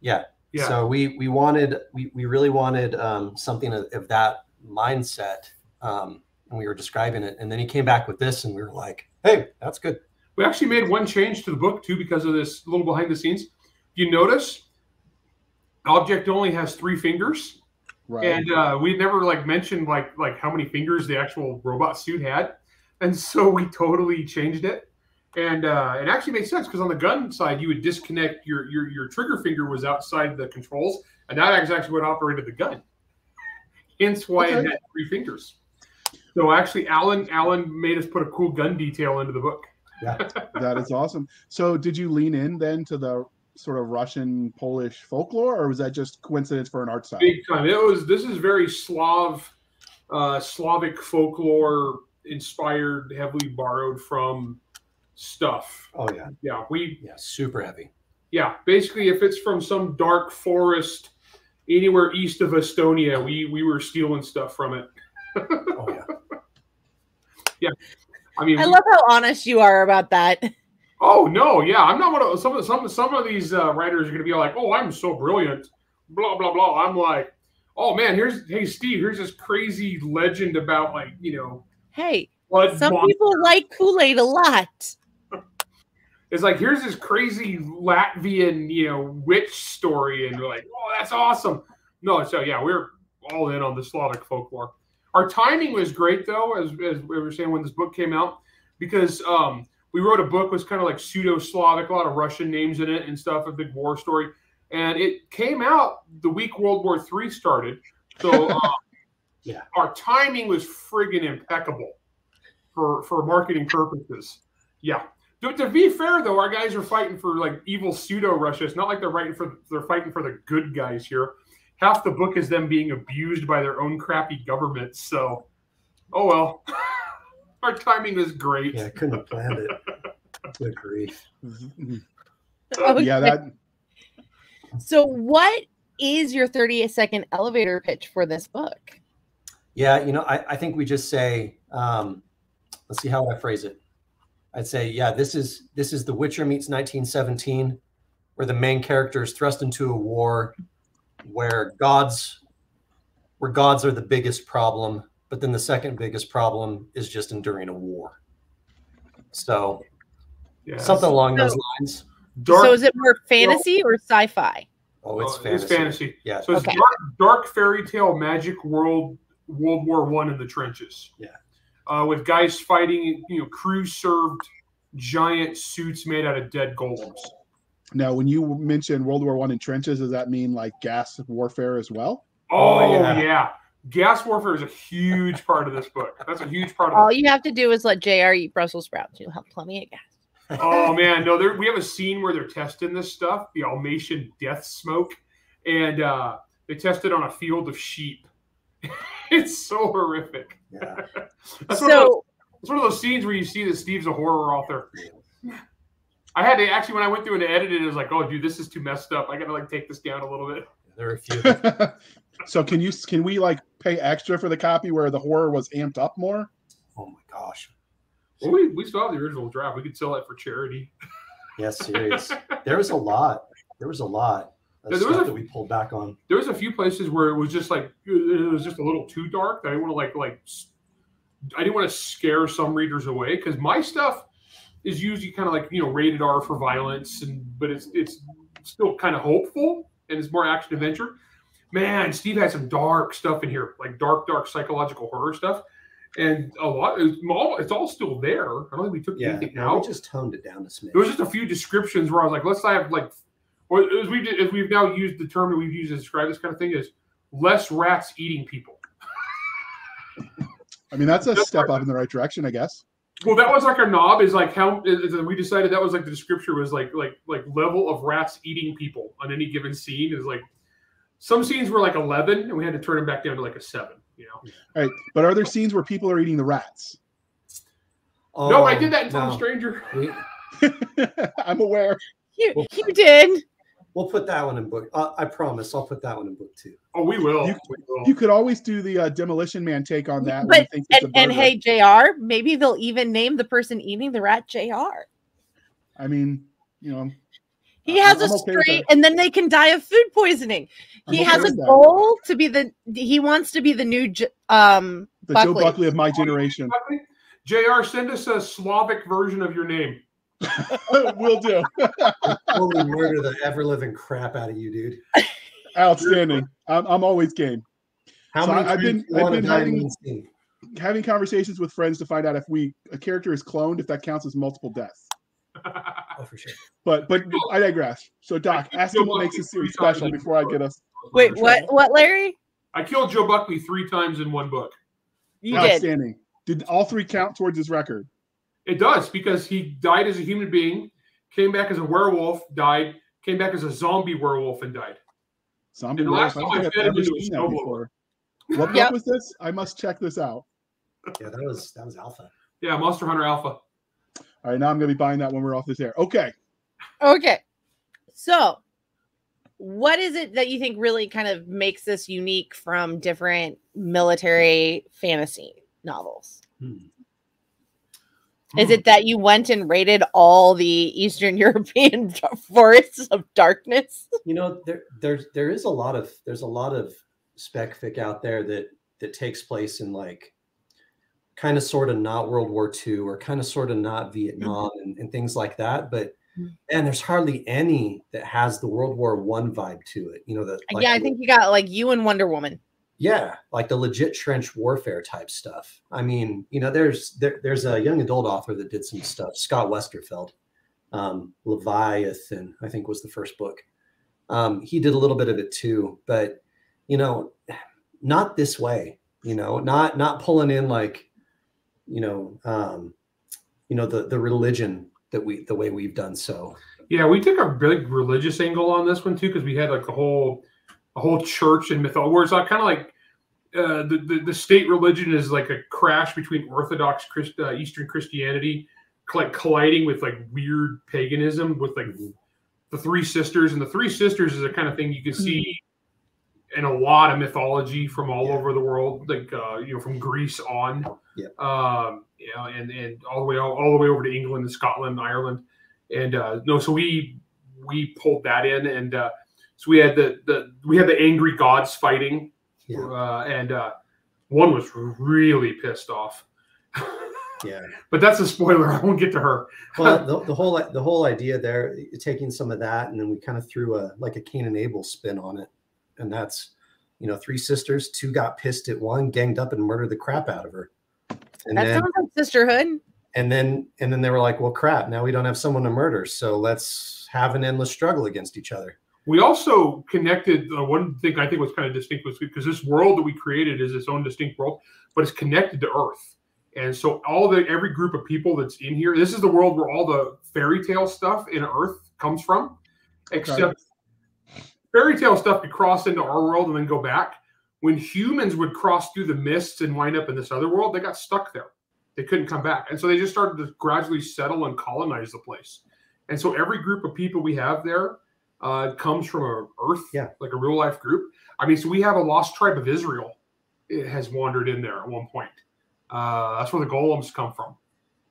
yeah. Yeah. So we we wanted we we really wanted um, something of, of that mindset, um, and we were describing it, and then he came back with this, and we were like, "Hey, that's good." We actually made one change to the book too because of this little behind the scenes. You notice, object only has three fingers. Right. and uh, we never like mentioned like like how many fingers the actual robot suit had and so we totally changed it and uh, it actually makes sense because on the gun side you would disconnect your, your your trigger finger was outside the controls and that is actually what operated the gun hence why it had three fingers so actually alan alan made us put a cool gun detail into the book yeah, that is awesome. So, did you lean in then to the sort of Russian Polish folklore, or was that just coincidence for an art style? big time. It was. This is very Slav, uh, Slavic folklore inspired, heavily borrowed from stuff. Oh yeah, Yeah, we. yeah, super heavy. Yeah, basically, if it's from some dark forest anywhere east of Estonia, we we were stealing stuff from it. Oh yeah. yeah. I mean, I we- love how honest you are about that. Oh no, yeah, I'm not one of some of some some of these uh, writers are going to be like, oh, I'm so brilliant, blah blah blah. I'm like, oh man, here's hey Steve, here's this crazy legend about like you know Hey, blood. some mon- people like Kool Aid a lot. It's like here's this crazy Latvian you know witch story, and we're like, oh, that's awesome. No, so yeah, we're all in on the Slavic folklore. Our timing was great though, as as we were saying when this book came out, because um, we wrote a book was kind of like pseudo Slavic, a lot of Russian names in it and stuff, a big war story, and it came out the week World War III started. So uh, Yeah. our timing was friggin' impeccable for for marketing purposes. Yeah. To, to be fair, though, our guys are fighting for like evil pseudo Russia. It's not like they're fighting for they're fighting for the good guys here. Half the book is them being abused by their own crappy government. So, oh well. our timing was great. Yeah, I couldn't have planned it. Good grief. Okay. Yeah, that So, what is your 30 second elevator pitch for this book? Yeah, you know, I, I think we just say, um, let's see how I phrase it. I'd say, yeah, this is this is The Witcher meets 1917, where the main character is thrust into a war where gods where gods are the biggest problem, but then the second biggest problem is just enduring a war. So Yeah. something along those lines. dark. so, is it more fantasy or sci fi? Oh, oh, it's oh, fantasy. It's fantasy. Yeah. So it's Okay. dark, dark fairy tale magic world, World War One in the trenches. Yeah. Uh, with guys fighting, you know, crew served giant suits made out of dead golems. now when you mention World War One in trenches, does that mean like gas warfare as well? Oh, Oh, yeah. yeah. Gas warfare is a huge part of this book. That's a huge part of All it. you have to do is let JR eat Brussels sprouts. You'll have plenty of gas. Oh man, no, there we have a scene where they're testing this stuff, the Almatian death smoke, and uh, they test it on a field of sheep. it's so horrific. Yeah. That's one, those, So, it's one of those scenes where you see that Steve's a horror author. I had to actually when I went through and edited it, it was like, oh dude, this is too messed up. I gotta like take this down a little bit. There are a few. so can you can we like pay extra for the copy where the horror was amped up more? Oh my gosh. Well, we, we still have the original draft. We could sell that for charity. Yeah, serious. there was a lot. There was a lot there was a- that we pulled back on. there was a few places where it was just like it was just a little too dark. I didn't want to like like I didn't want to scare some readers away because my stuff is usually kind of like you know rated R for violence and but it's it's still kind of hopeful and it's more action adventure. Man, Steve had some dark stuff in here, like dark, dark psychological horror stuff, and a lot. It's all, it's all still there. I don't think we took Yeah, anything no, we out. just toned it down a smidge. There was just a few descriptions where I was like, let's have like, or as we did, as we've now used the term that we've used to describe this kind of thing is less rats eating people. I mean, that's a step up in the right direction, I guess. Well, that was like our knob. Is like how is, is- we decided that was like the description was like like like level of rats eating people on any given scene is like some scenes were like eleven, and we had to turn them back down to like a seven. You know. All right, but are there scenes where people are eating the rats? Oh, no, I Oh, did that in Tom no. Stranger. I'm aware. You, you did. We'll put that one in book. Uh, I promise, I'll put that one in book two. Oh, we will. You- we will. You could always do the uh, Demolition Man take on that. But he and, and hey, JR. Maybe they'll even name the person eating the rat JR. I mean, you know, He I'm- has a I'm okay straight, and then they can die of food poisoning. I'm He okay has a goal to be the. He wants to be the new um the Joe Buckley. Buckley of my generation. JR. Send us a Slavic version of your name. Will do. Holy murder the ever living crap out of you, dude. Outstanding. I'm, I'm always game. How So many I- I've been- you I've been having- Having conversations with friends to find out if we a character is cloned, if that counts as multiple deaths. Oh, for sure. But but I digress. So Doc, ask him what makes this series special before I get us. Wait, what? What, Larry? I killed Joe Buckley three times in one book. You did. Outstanding. Did all three count towards his record? It does because he died as a human being, came back as a werewolf, died, came back as a zombie werewolf, and died. Zombie And last I time I I've him ever into a seen that before. What Yep. book was this? I must check this out. Yeah, that was that was alpha. Yeah, Monster Hunter Alpha. All right, now I'm gonna be buying that when we're off this air. Okay. Okay. So, what is it that you think really kind of makes this unique from different military fantasy novels? Hmm. Is it that you went and raided all the Eastern European forests of darkness? You know, there there's there is a lot of there's a lot of spec fic out there that that takes place in like kind of sort of not World War II or kind of sort of not Vietnam and, and things like that. But Mhm. and there's hardly any that has the World War One vibe to it. You know, that yeah, I think you got like you and Wonder Woman. Yeah, like the legit trench warfare type stuff. I mean, you know, there's there, there's a young adult author that did some stuff, Scott Westerfeld, um, Leviathan, I think was the first book. Um, he did a little bit of it too, but you know, not this way. You know, not not pulling in like, you know, um, you know the the religion that we the way we've done so. Yeah, we took a big religious angle on this one too because we had like a whole a whole church and mythology where it's like kind of like uh, the, the the state religion is like a crash between Orthodox Christ, uh, Eastern Christianity, like colliding with like weird paganism with like the Three Sisters, and the Three Sisters is a kind of thing you can see in a lot of mythology from all Yeah. over the world, like uh, you know from Greece on, Yeah. um, you know, and and all the way all, all the way over to England and Scotland, Ireland, and uh, no, so we we pulled that in, and uh, so we had the the we had the angry gods fighting, Yeah, uh, and uh, one was really pissed off. yeah. But that's a spoiler. I won't get to her. well the, the whole the whole idea there taking some of that and then we kind of threw a like a cain and abel spin on it and that's you know three sisters two got pissed at one ganged up and murdered the crap out of her and That then sounds like sisterhood. and then and then they were like well crap now we don't have someone to murder so let's have an endless struggle against each other We also connected. Uh, one thing I think was kind of distinct was because this world that we created is its own distinct world, but it's connected to Earth. And so all the every group of people that's in here, this is the world where all the fairy tale stuff in Earth comes from, except fairy tale stuff could cross into our world and then go back. When humans would cross through the mists and wind up in this other world, they got stuck there. They couldn't come back. And so they just started to gradually settle and colonize the place. And so every group of people we have there uh, comes from a Earth, Yeah. like a real life group. I mean, so we have a lost tribe of Israel. It has wandered in there at one point. Uh, that's where the golems come from.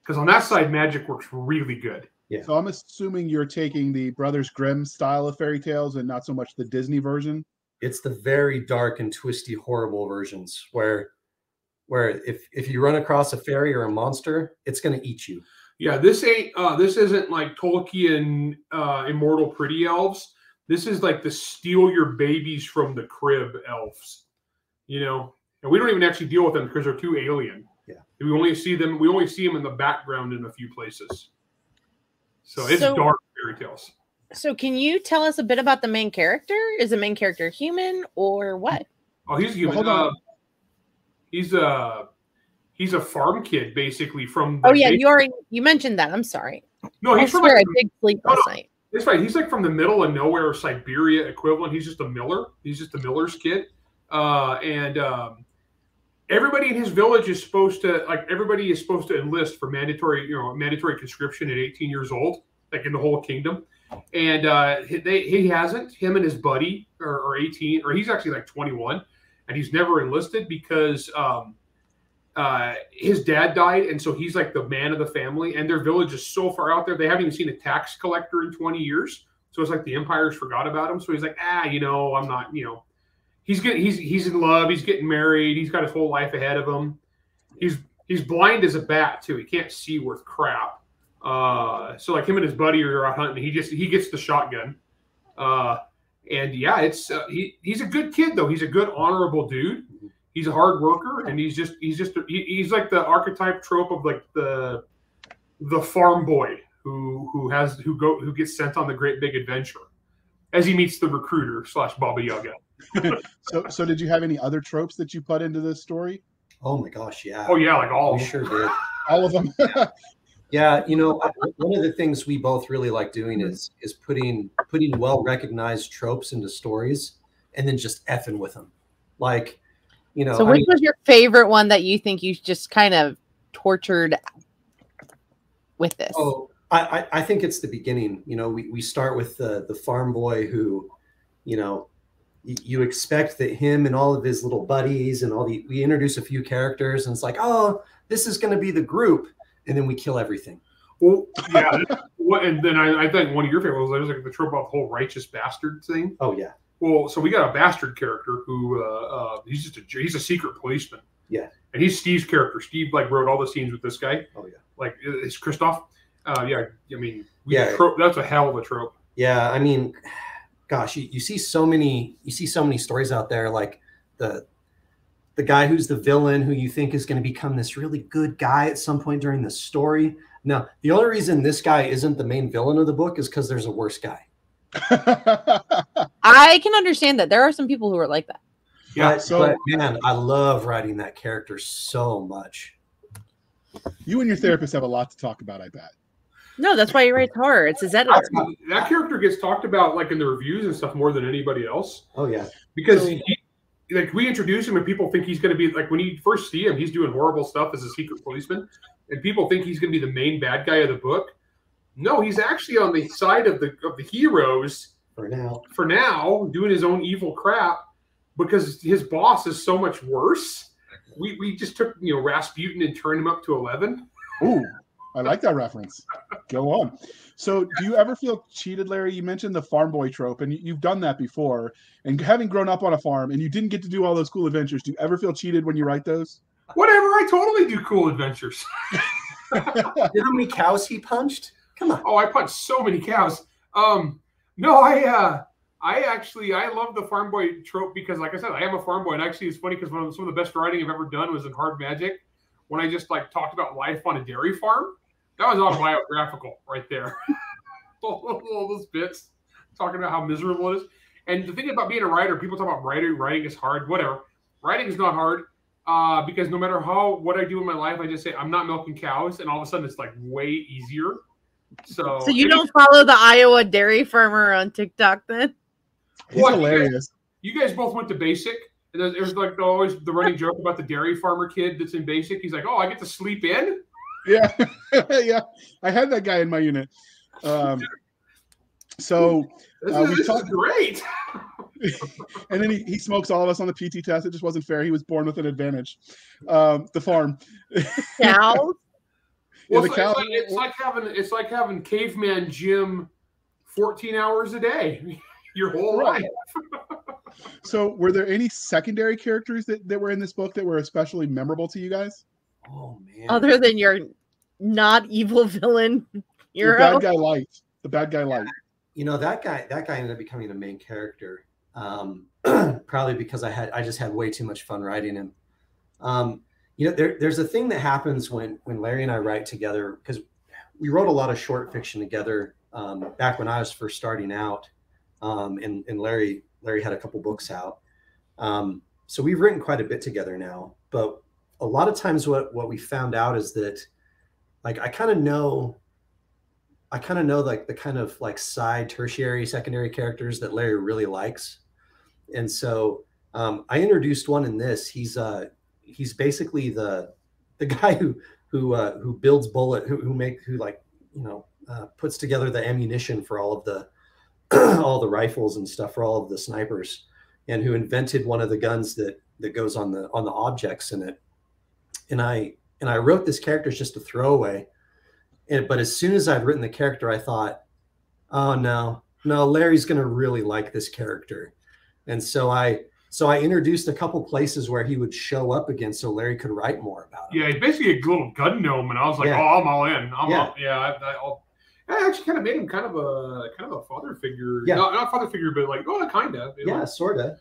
Because on that side, magic works really good. Yeah. So I'm assuming you're taking the Brothers Grimm style of fairy tales and not so much the Disney version. it's the very dark and twisty horrible versions where where if if you run across a fairy or a monster it's going to eat you Yeah, this ain't. Uh, this isn't like Tolkien, uh, immortal pretty elves. This is like the steal your babies from the crib elves, you know. And we don't even actually deal with them because they're too alien. Yeah. We only see them. We only see them in the background in a few places. So it's So- dark fairy tales. So, can you tell us a bit about the main character? Is the main character human or what? Oh, he's human. hold on. Uh, he's a he's a farm kid basically from. Oh yeah, you already you mentioned that. I'm sorry. no, I he's from swear like, I did sleep No, last no. night. That's right. He's like from the middle of nowhere, Siberia equivalent. He's just a miller. He's just a miller's kid. Uh, and um, everybody in his village is supposed to like everybody is supposed to enlist for mandatory, you know, mandatory conscription at 18 years old, like in the whole kingdom. And uh, he- they, he hasn't. Him and his buddy are, are 18, or he's actually like 21, and he's never enlisted because um, uh, his dad died, and so he's like the man of the family. And their village is so far out there, they haven't even seen a tax collector in 20 years. So it's like the empire's forgot about him. So he's like, ah, you know, I'm not, you know, he's getting, he's he's in love, he's getting married, he's got his whole life ahead of him. He's he's blind as a bat too. He can't see worth crap. Uh, so like him and his buddy are out hunting. He just he gets the shotgun. Uh, and yeah, it's uh, he he's a good kid though. He's a good honorable dude. He's a hard worker, and he's just he's just he, he's like the archetype trope of like the the farm boy who who has who go who gets sent on the great big adventure as he meets the recruiter slash Baba Yaga. So, so did you have any other tropes that you put into this story? Oh my gosh, yeah. Oh yeah, like all we sure did. All of them. Yeah, you know, one of the things we both really like doing is is putting putting well recognized tropes into stories and then just effing with them. Like, you know, So, I which mean, was your favorite one that you think you just kind of tortured with this? oh, I, I I think it's the beginning. You know, we, we start with the the farm boy who, you know, you expect that him and all of his little buddies and all the we introduce a few characters and it's like, oh, this is going to be the group, and then we kill everything. Well, yeah. what, and then I, I think one of your favorites was like the trope about the whole righteous bastard thing. Oh yeah, Well, so we got a bastard character who uh, uh, he's just a he's a secret policeman. Yeah. and he's Steve's character. Steve like wrote all the scenes with this guy. oh yeah. Like it's Christoph. Uh, yeah, I mean, we Yeah. trope, that's a hell of a trope. Yeah, I mean, gosh, you, you see so many you see so many stories out there like the the guy who's the villain who you think is going to become this really good guy at some point during the story. Now, the only reason this guy isn't the main villain of the book is because there's a worse guy. I can understand that there are some people who are like that. Yeah, but, so- but man, I love writing that character so much. you and your therapist have a lot to talk about, I bet. No, that's why he writes horror. It's his editor. Actually, that character gets talked about like in the reviews and stuff more than anybody else. Oh yeah, because So- he, like we introduce him and people think he's going to be like when you first see him he's doing horrible stuff as a secret policeman and people think he's going to be the main bad guy of the book no he's actually on the side of the of the heroes for now. for now doing his own evil crap because his boss is so much worse we, we just took you know rasputin and turned him up to 11 Ooh, I like that reference. Go on. So, do you ever feel cheated, Larry? You mentioned the farm boy trope, and you- you've done that before. And having grown up on a farm, and you didn't get to do all those cool adventures, do you ever feel cheated when you write those? whatever i totally do cool adventures You know how many cows he punched? Come on. Oh, I punched so many cows. Um, no, I uh, I actually I love the farm boy trope because, like I said, I am a farm boy, and actually it's funny because one of some of the best writing I've ever done was in Hard Magic when I just like talked about life on a dairy farm. That was autobiographical right there. all, all those bits talking about how miserable it is. And the thing about being a writer, people talk about writing. Writing is hard. Whatever. Writing is not hard uh, because no matter how what I do in my life, I just say I'm not milking cows, and all of a sudden it's like way easier. So, So you don't follow the Iowa dairy farmer on TikTok then? He's What? hilarious. you guys both went to basic. And there's, there's like always the running joke about the dairy farmer kid that's in basic. He's like, "Oh, I get to sleep in." Yeah, yeah. I had that guy in my unit. Um, so, This, Uh, is, we this talked- is great. and then he, he smokes all of us on the PT test. It just wasn't fair. He was born with an advantage. Um, the farm. Cows? Yeah, Well, it's, cow- like, it's like having it's like having caveman gym, fourteen hours a day, your whole Right. life. So, were there any secondary characters that, that were in this book that were especially memorable to you guys? Oh man. Other than your not evil villain The hero. bad guy light. The bad guy light. you know that guy that guy ended up becoming the main character um, probably because i had i just had way too much fun writing him um, you know there, there's a thing that happens when when larry and i write together because we wrote a lot of short fiction together um, back when i was first starting out um, and, and larry larry had a couple books out um, so we've written quite a bit together now but a lot of times what what we found out is that like i kind of know I kind of know like the kind of like side tertiary secondary characters that Larry really likes. And so um, I introduced one in this. He's uh he's basically the the guy who who uh, who builds bullet who who make who like you know uh, puts together the ammunition for all of the all the rifles and stuff for all of the snipers and who invented one of the guns that that goes on the on the objects in it. And I and I wrote this character as just a throwaway and, but as soon as I'd written the character, I thought, oh no, no, Larry's going to really like this character. And so I, so I introduced a couple places where he would show up again, so Larry could write more about him. Yeah, he's basically a little gun gnome, and I was like, yeah. "Oh, I'm all in. I'm yeah, all, yeah." I, I, I, actually kind of made him kind of a kind of a father figure. Yeah, not, not father figure, but like, oh, kind of. Yeah, sort of.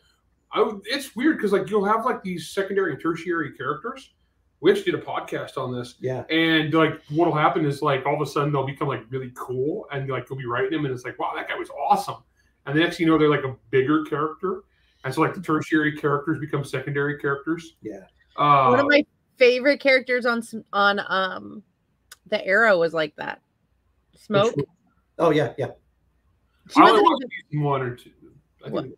I, it's weird because like you'll have like these secondary and tertiary characters, we actually did a podcast on this. Yeah. And like what'll happen is like all of a sudden they'll become like really cool and like you'll be writing them and it's like, wow, that guy was awesome. And the next you know they're like a bigger character. And so like the tertiary characters become secondary characters. Yeah. Uh, One of my favorite characters on on um the arrow was like that. Smoak. Oh yeah, yeah. She I only watched one or two. I think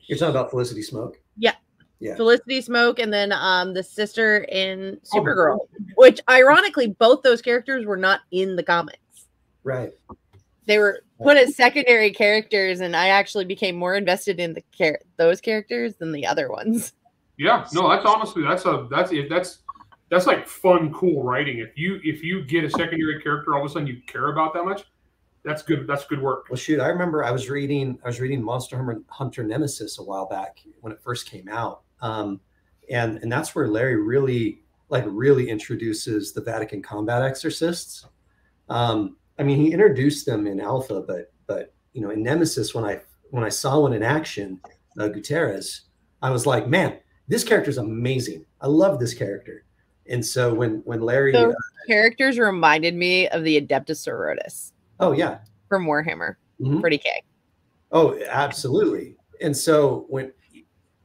You're talking about Felicity Smoak? Yeah yeah. Felicity Smoak, and then um the sister in oh, Supergirl, oh, which ironically both those characters were not in the comics. Right. They were put as secondary characters, and I actually became more invested in the char- those characters than the other ones. Yeah, no, that's honestly that's a that's it. That's that's like fun, cool writing. If you if you get a secondary character, all of a sudden you care about that much. That's good. That's good work. Well, shoot, I remember I was reading I was reading Monster Hunter Nemesis a while back when it first came out, um, and and that's where Larry really like really introduces the Vatican combat exorcists. Um, I mean, he introduced them in Alpha, but but you know, in Nemesis, when I when I saw one in action, uh, Gutierrez, I was like, man, this character is amazing. I love this character. And so when when Larry uh, characters reminded me of the Adeptus Sororitas. Oh yeah, from Warhammer, mm-hmm. pretty K. Oh, absolutely. And so when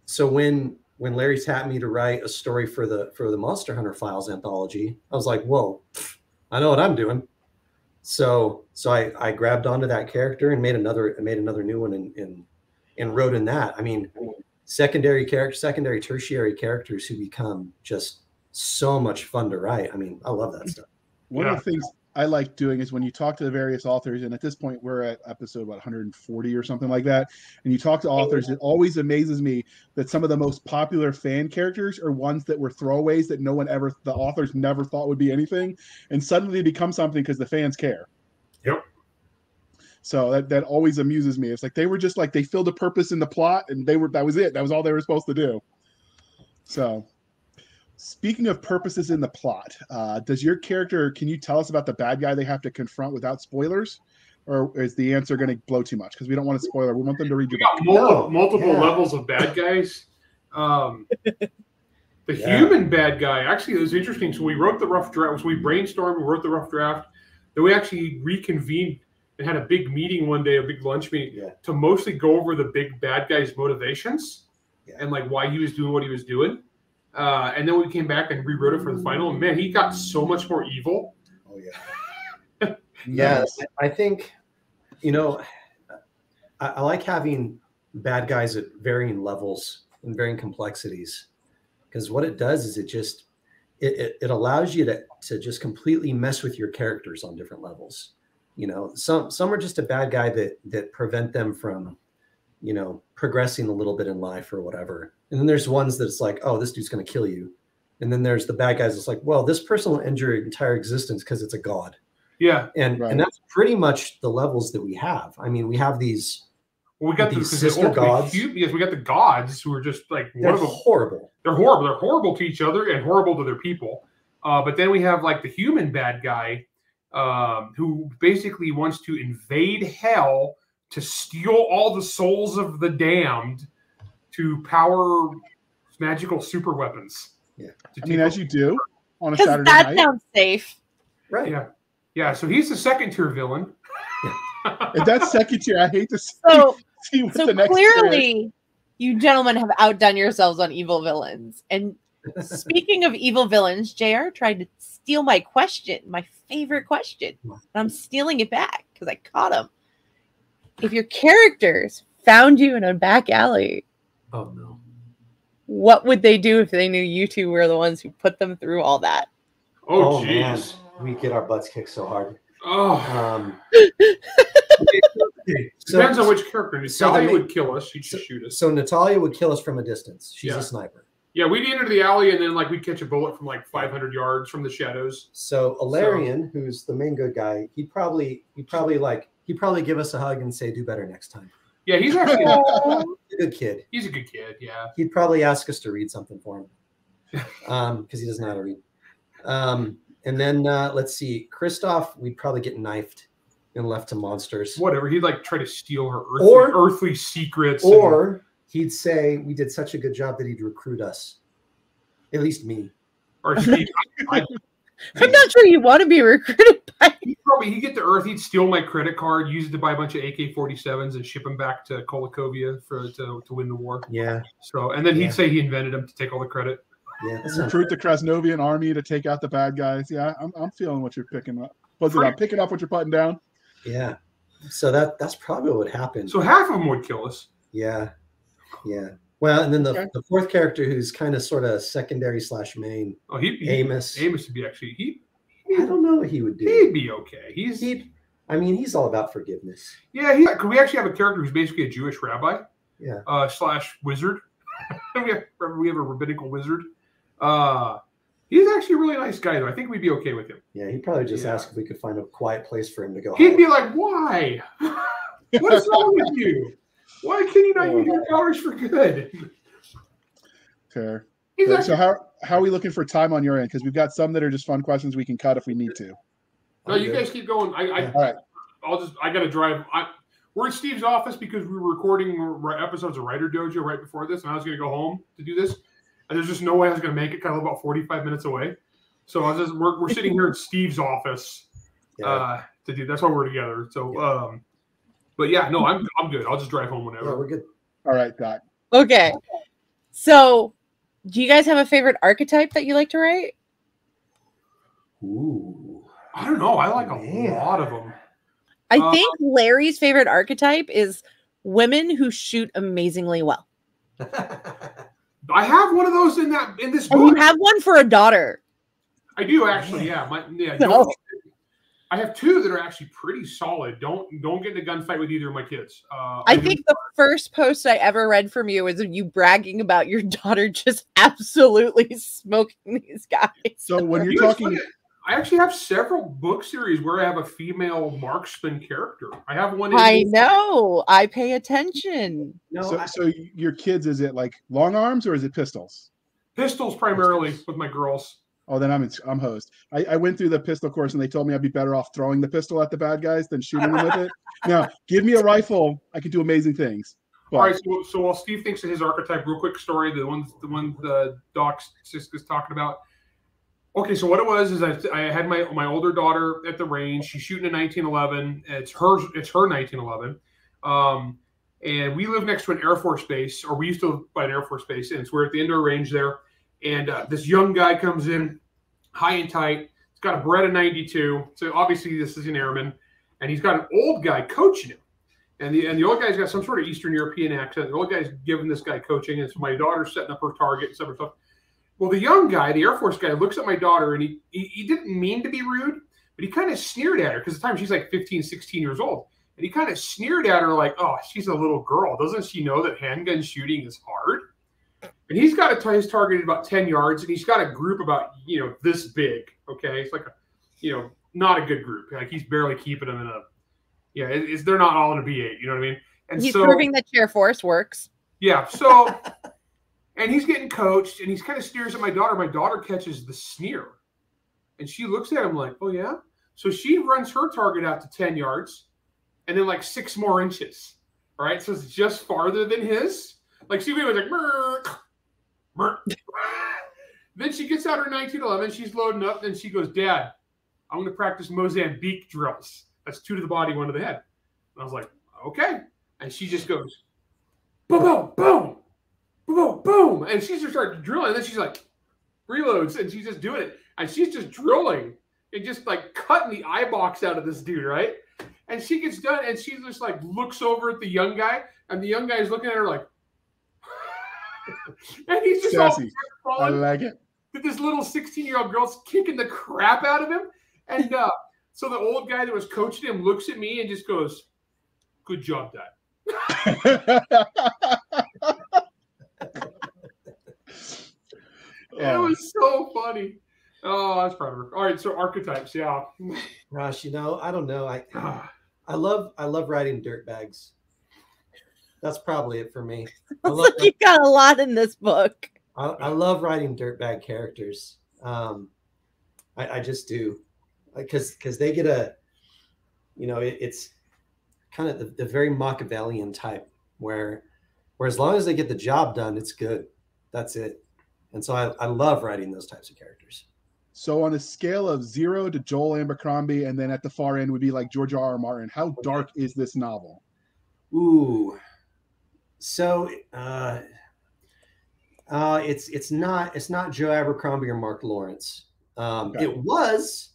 so when when Larry tapped me to write a story for the for the Monster Hunter Files anthology, I was like, "Whoa, I know what I'm doing." So so I I grabbed onto that character and made another made another new one and and, and wrote in that. I mean, secondary character, secondary, tertiary characters who become just so much fun to write. I mean, I love that stuff. One yeah. of the things I like doing is when you talk to the various authors, and at this point we're at episode what 140 or something like that, and you talk to authors, it always amazes me that some of the most popular fan characters are ones that were throwaways that no one ever, the authors never thought would be anything, and suddenly become something because the fans care. Yep. So that, that always amuses me. It's like they were just like they filled a purpose in the plot, and they were that was it. That was all they were supposed to do. So Speaking of purposes in the plot, uh, does your character? Can you tell us about the bad guy they have to confront without spoilers, or is the answer going to blow too much? Because we don't want to spoiler. We want them to read your book. Multiple, multiple yeah. levels of bad guys. Um, the yeah. human bad guy actually is interesting. So we wrote the rough draft. So we brainstormed. We wrote the rough draft. Then we actually reconvened and had a big meeting one day, a big lunch meeting, yeah. to mostly go over the big bad guy's motivations and like why he was doing what he was doing. Uh, and then we came back and rewrote it for the final. And man, he got so much more evil. Oh yeah. yes, I think you know I, I, like having bad guys at varying levels and varying complexities because what it does is it just it, it, it allows you to to just completely mess with your characters on different levels. You know, some some are just a bad guy that that prevent them from you know progressing a little bit in life or whatever and then there's ones that's like, oh, this dude's going to kill you. And then there's the bad guys that's like, well, this person will end your entire existence because it's a god. Yeah. And right. and that's pretty much the levels that we have. I mean, we have these. Well, we got these the, sister gods. yes, we got the gods who are just like they're one of them, horrible. They're horrible. They're horrible to each other and horrible to their people. Uh, but then we have like the human bad guy um, who basically wants to invade hell to steal all the souls of the damned to power magical super weapons. Yeah. I mean, as you do on a Because Saturday that night. sounds safe. Right. Yeah. Yeah, so he's the second tier villain. If that's second tier, I hate to see, So, see what so the next tier is. clearly, you gentlemen have outdone yourselves on evil villains. And speaking of evil villains, JR tried to steal my question, my favorite question. And I'm stealing it back because I caught him. If your characters found you in a back alley, Oh no. what would they do if they knew you two were the ones who put them through all that? Oh, man. jeez. We get our butts kicked so hard. Oh, Um, depends on which character. so Natalia the would kill us. She'd just shoot us. so Natalia would kill us from a distance. She's Yeah. a sniper. Yeah, we'd enter the alley and then like we'd catch a bullet from like 500 yards from the shadows. So Alarian, who's the main good guy, he'd probably he'd probably like he'd probably give us a hug and say, "Do better next time." Yeah, he's actually a good kid. he's a good kid. Yeah. He'd probably ask us to read something for him, um, because he doesn't know how to read. Um, and then uh, let's see, Kristoff, we'd probably get knifed and left to monsters, Whatever. He'd like try to steal her earthly, Or- earthly secrets. and- or he'd say we did such a good job that he'd recruit us, at least me. or he, I, I'm not sure you want to be recruited by. he'd probably he'd get to Earth. He'd steal my credit card, use it to buy a bunch of AK-47s, and ship them back to Kolakovia for to, to win the war. Yeah, So, and then he'd Yeah. say he invented them to take all the credit. yeah. Recruit the Krasnovian army to take out the bad guys. Yeah, I'm, I'm feeling what you're picking up. What's it Free- up? Picking up what you're putting down. Yeah. So that that's probably what happened. So half of them would kill us. yeah. Yeah. Well, and then the, Okay. the fourth character who's kind of sort of secondary slash main, Oh, he, he Amos. Amos would be actually he I don't know what he would do. he'd be okay. He's He'd, I mean, he's all about forgiveness. yeah. He, cause we actually have a character who's basically a Jewish rabbi. Yeah. Uh, slash wizard. we have we have a rabbinical wizard. Uh, he's actually a really nice guy though. I think we'd be okay with him. Yeah, he'd probably just Yeah. ask if we could find a quiet place for him to go. He'd hide. be like, "Why? what is wrong with you? Why can you not use your powers for good?" Fair. He's So, how how are we looking for time on your end? Because we've got some that are just fun questions we can cut if we need to. no, you guys keep going. I, I Yeah. All right. I'll just I gotta drive. I, we're at Steve's office because we were recording r- episodes of Writer Dojo right before this, and I was gonna go home to do this, and there's just no way I was gonna make it. Kind of about 45 minutes away, so I was just we're, we're sitting here at Steve's office Yeah. uh, to do. That's why we're together. So, um, but yeah, no, I'm I'm good. I'll just drive home whenever. yeah, whenever. we're good. All right, Doc. Okay. So, do you guys have a favorite archetype that you like to write? Ooh. I don't know. I like a Man. lot of them. I Uh, think Larry's favorite archetype is women who shoot amazingly well. I have one of those in that in this And you have one for a daughter. I do actually. Yeah, my yeah. No. Don't- I have two that are actually pretty solid. Don't don't get in a gunfight with either of my kids. Uh, I do- think the first post I ever read from you was of you bragging about your daughter just absolutely smoking these guys. So when you're You talking, funny, I actually have several book series where I have a female marksman character. I have one. in- I know. I pay attention. no, so, I- so your kids, is it like long arms or is it pistols? Pistols primarily with my girls. Oh, then I'm I'm host. I, I went through the pistol course and they told me I'd be better off throwing the pistol at the bad guys than shooting them with it. Now, give me a rifle, I can do amazing things. But All right, so, so while Steve thinks of his archetype, real quick story, the one the one the Doc Siska's talking about. Okay, so what it was is I, I had my my older daughter at the range. She's shooting a 1911. It's her it's her 1911, um, and we live next to an Air Force base, or we used to live by an Air Force base, and so we're at the indoor range there. And uh, this young guy comes in, high and tight. He's got a Beretta 92, so obviously this is an airman, and he's got an old guy coaching him. And the and the old guy's got some sort of Eastern European accent. The old guy's giving this guy coaching, and so my daughter's setting up her target and stuff. Well, the young guy, the Air Force guy, looks at my daughter and he he, he didn't mean to be rude, but he kind of sneered at her because at the time she's like 15, 16 years old. And he kind of sneered at her like, oh, she's a little girl. Doesn't she know that handgun shooting is hard? And he's got a t- his target at about 10 yards, and he's got a group about, you know, this big. Okay. It's like a, you know, not a good group. Like he's barely keeping them in a, yeah, it, they're not all in a B8. You know what I mean? And He's so, proving that chair force works. yeah. So, and he's getting coached, and he's kind of sneers at my daughter. My daughter catches the sneer, and she looks at him like, "Oh yeah." So she runs her target out to ten yards, and then like six more inches. All right, so it's just farther than his. Like she was like. then she gets out her 1911. She's loading up. Then she goes, Dad, I'm going to practice Mozambique drills. That's two to the body, one to the head. And I was like, okay. And she just goes, boom, boom, boom, boom, boom. And she just started drilling. And then she's like, reloads. And she's just doing it. And she's just drilling and just like cutting the eye box out of this dude, right? And she gets done and she just like looks over at the young guy. And the young guy is looking at her like, and he's just Sassy. all I like it. that this little 16 year old girl's kicking the crap out of him. And uh, so the old guy that was coaching him looks at me and just goes, Good job, Dad. It was so funny. Oh, that's proud of her. All right, so archetypes, yeah. Gosh, you know, I don't know. I I love I love writing dirt bags. That's probably it for me. I Looks love, like you got a lot in this book. I, I love writing dirtbag characters. Um, I, I just do, because because they get a, you know, it, it's kind of the, the very Machiavellian type where, where as long as they get the job done, it's good. That's it. And so I, I love writing those types of characters. So on a scale of zero to Joe Abercrombie, and then at the far end would be like George R. R. Martin. How dark is this novel? Ooh, so uh, uh, it's it's not it's not Joe Abercrombie or Mark Lawrence. Um, Okay. It was,